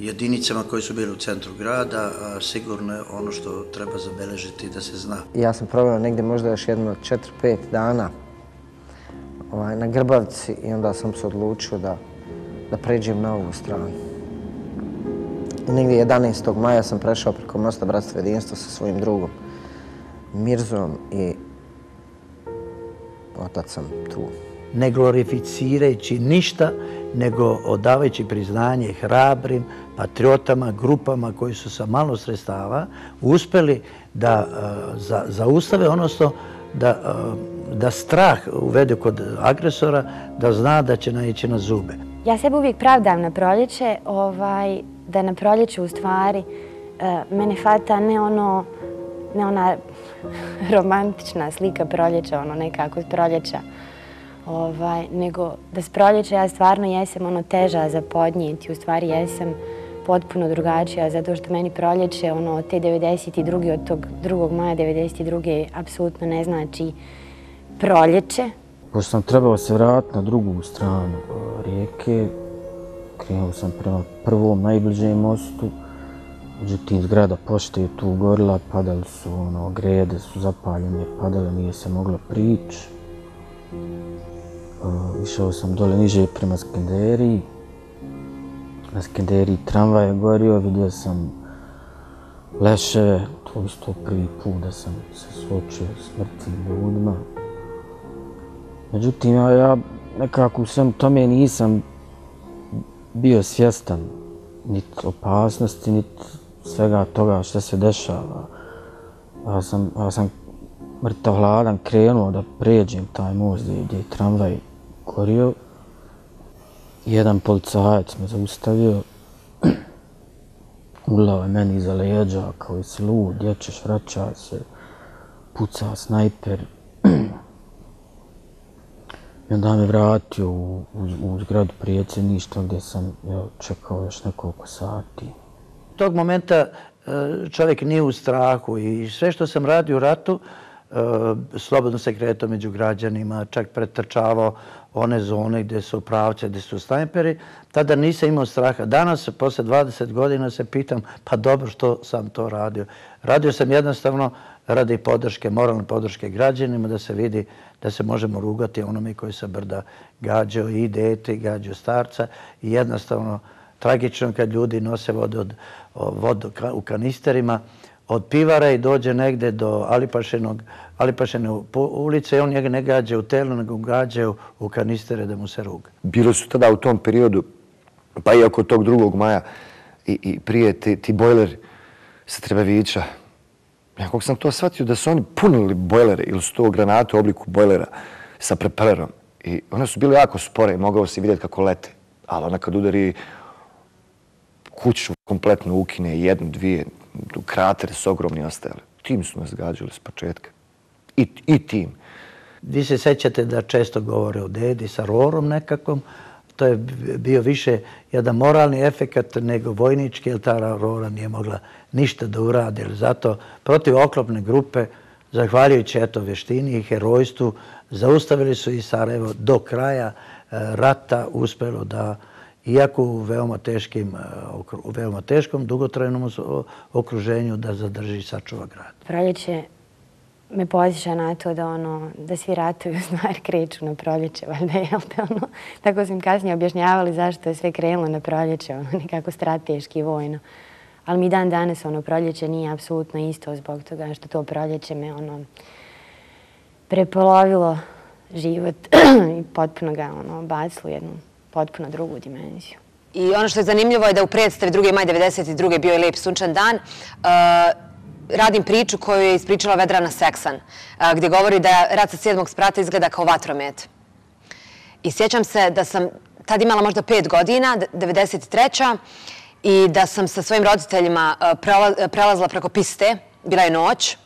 jedinicama koji su bili u centru grada, a sigurno je ono što treba zabeležiti da se zna. Ja sam proveo negdje možda još jedno 4-5 dana ovaj, na Grbavci i onda sam se odlučio da, da pređem na ovu stranu. I negdje 11. maja sam prešao preko mosta Bratstva jedinstva sa svojim drugom. Mirzom i otac sam tu. Ne glorificirajući ništa, nego odavajući priznanje hrabrim patriotama, grupama koji su sa malo sredstava uspeli da e, za, zaustave, odnosno da, e, da strah uvede kod agresora, da zna da će naići na zube. Ja sebe uvijek pravdam na proljeće, ovaj, da na proljeće u stvari e, mene fata ne ono, ne ona [laughs] romantična slika proljeća, ono nekako s proljeća, ovaj, nego da s proljeća ja stvarno jesam ono teža za podnijeti, u stvari jesam potpuno drugačija, zato što meni proljeće, ono, te 92. od tog 2. maja 92. apsolutno ne znači proljeće. Pošto sam trebao se vratiti na drugu stranu e, rijeke, krenuo sam prema prvom najbližem mostu, Međutim, zgrada pošte je tu gorila, padali su, ono, grede su zapaljene, padale, nije se moglo prići. Uh, išao sam dole niže prema Skenderiji. Na Skenderiji tramvaj je gorio, vidio sam leševe. To je isto prvi put da sam se suočio s mrtvim ljudima. Međutim, ja, ja nekako u svem tome nisam bio svjestan niti opasnosti, niti svega toga što se dešava. Ja sam, ja sam mrtav hladan krenuo da pređem taj most gdje je tramvaj korio. Jedan policajac me zaustavio. [clears throat] Ulao je meni iza leđa, kao si lud, gdje ćeš, vraća se, puca snajper. [clears throat] I onda me vratio u, u, u zgradu predsjedništva gdje sam jel, čekao još nekoliko sati. Tog momenta e, čovjek nije u strahu i sve što sam radio u ratu, e, slobodno se kretao među građanima, čak pretrčavao one zone gdje su pravce, gdje su snajperi, tada nisam imao straha. Danas, posle 20 godina, se pitam, pa dobro što sam to radio. Radio sam jednostavno radi podrške, moralne podrške građanima, da se vidi da se možemo rugati onome koji se brda gađao i dete, gađao starca. I jednostavno, tragično kad ljudi nose vodu, od, vodu u kanisterima, od pivara i dođe negde do Alipašenog, Alipašene ulice i on njega ne gađe u telo, nego gađe u kanistere da mu se ruga. Bilo su tada u tom periodu, pa i oko tog drugog maja, i, i prije ti, ti bojleri sa Trebevića, Ja sam to shvatio da su oni punili bojlere ili su to granate u obliku bojlera sa prepelerom. I one su bile jako spore i mogao se vidjeti kako lete. Ali ona kad udari kuću kompletno ukine, jednu, dvije, kratere su ogromni ostajali. Tim su nas gađali s početka. I, i tim. Vi se sećate da često govore o dedi sa rorom nekakvom. To je bio više jedan moralni efekt nego vojnički, jer ta rora nije mogla ništa da uradi. Zato protiv oklopne grupe, zahvaljujući eto veštini i herojstvu, zaustavili su i Sarajevo do kraja eh, rata uspelo da iako u veoma, teškim, e, u veoma teškom, dugotrajnom okruženju da zadrži i sačuva grad. Proljeće me poziša na to da, ono, da svi ratuju [laughs] stvari kreću na proljeće, valjda je te ono, tako su im kasnije objašnjavali zašto je sve krenulo na proljeće, ono, [laughs] nekako strateški i vojno. Ali mi dan danas ono proljeće nije apsolutno isto zbog toga što to proljeće me ono prepolovilo život [clears throat] i potpuno ga ono bacilo jednu potpuno drugu dimenziju. I ono što je zanimljivo je da u predstavi 2. maj 1992. bio je lijep sunčan dan. Uh, radim priču koju je ispričala Vedrana Seksan, uh, gdje govori da rad sa sedmog sprata izgleda kao vatromet. I sjećam se da sam tad imala možda pet godina, 93 i da sam sa svojim roditeljima uh, prelazila preko piste, bila je noć,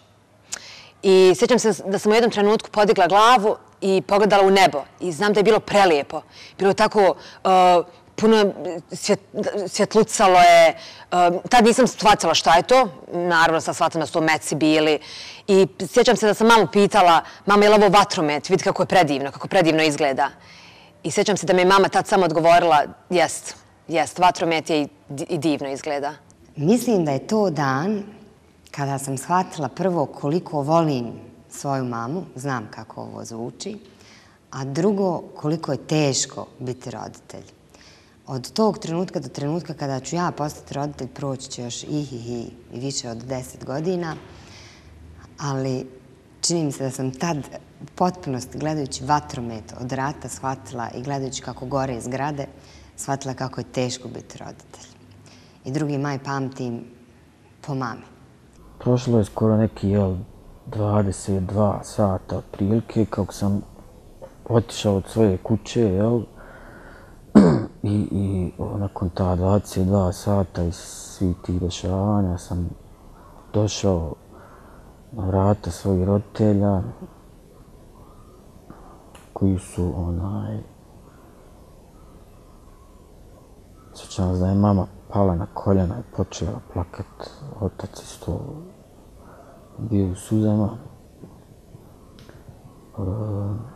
i sjećam se da sam u jednom trenutku podigla glavu i pogledala u nebo i znam da je bilo prelijepo. Bilo je tako uh, puno svjetlucalo je. Um, tad nisam shvatila šta je to. Naravno sam shvatila da su to meci bili. I sjećam se da sam mamu pitala, mama je li ovo vatromet? Vidi kako je predivno, kako predivno izgleda. I sjećam se da mi je mama tad samo odgovorila, jest, jest, vatromet je i divno izgleda. Mislim da je to dan kada sam shvatila prvo koliko volim svoju mamu, znam kako ovo zvuči, a drugo koliko je teško biti roditelj. Od tog trenutka do trenutka kada ću ja postati roditelj proći će još i, i, i, i više od deset godina, ali čini mi se da sam tad potpunost gledajući vatromet od rata shvatila i gledajući kako gore iz grade, shvatila kako je teško biti roditelj. I drugi maj pamtim po mami. Prošlo je skoro neki, jel, 22 sata otprilike kako sam otišao od svoje kuće, jel? [clears throat] I, i nakon ta 22 sata i svi ti dešavanja sam došao na vrata svojih roditelja koji su onaj Sjećam da je mama pala na koljena i počela plakat. Otac isto bio u suzama. Uh,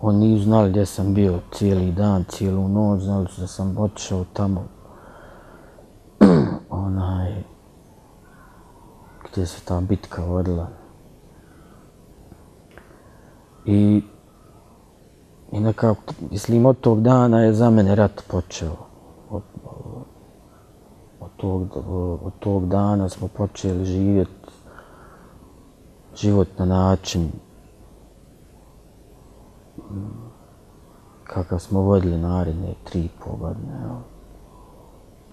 oni nisu znali gdje sam bio cijeli dan, cijelu noć, znali su da sam otišao tamo [clears throat] onaj gdje se ta bitka vodila. I, i nekako, mislim, od tog dana je za mene rat počeo. Od, tog, od tog dana smo počeli živjeti život na način kakav smo vodili naredne tri i pol godine.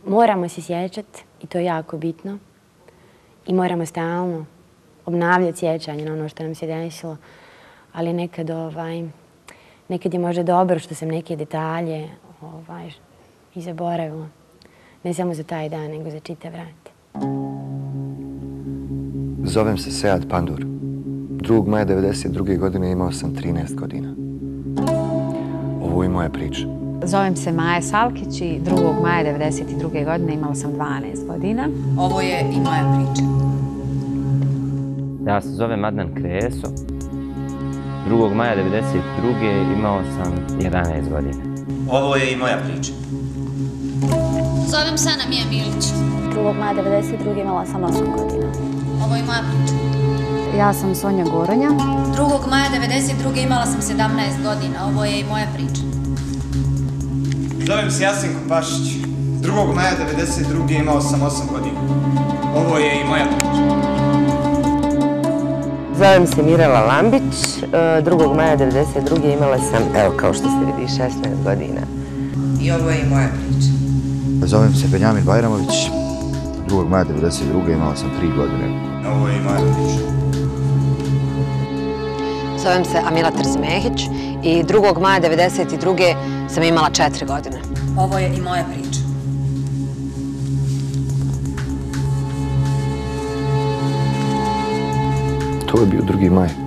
Moramo se sjećati i to je jako bitno. I moramo stalno obnavljati sjećanje na ono što nam se desilo. Ali nekad, ovaj, nekad je možda dobro što sam neke detalje ovaj, i zaboravila Ne samo za taj dan, nego za čitav rat. Zovem se Sead Pandur. 2. maja 1992. godine imao sam 13 godina. Ovo je moja priča. Zovem se Maja Salkić i 2. maja 1992. godine imala sam 12 godina. Ovo je i moja priča. Ja se zovem Adnan Kreso. 2. maja 1992. imao sam 11 godina. Ovo je i moja priča. Zovem se Ana Mija Milić. 2. maja 1992. imala sam 8 godina. Ovo je moja priča. Ja sam Sonja Goronja. 2. maja 1992. imala sam 17 godina. Ovo je i moja priča. Zovem se Jasenko Pašić. 2. maja 1992. imao sam 8 godina. Ovo je i moja priča. Zovem se Mirela Lambić. 2. maja 1992. imala sam, evo kao što ste vidi, 16 godina. I ovo je i moja priča. Zovem se Benjamin Bajramović. 2. maja 1992. imala sam 3 godine. Ovo je priča. Zovem se Amila Trzmehić i 2. maja 1992. sam imala 4 godine. Ovo je i moja priča. To je bio 2. maj.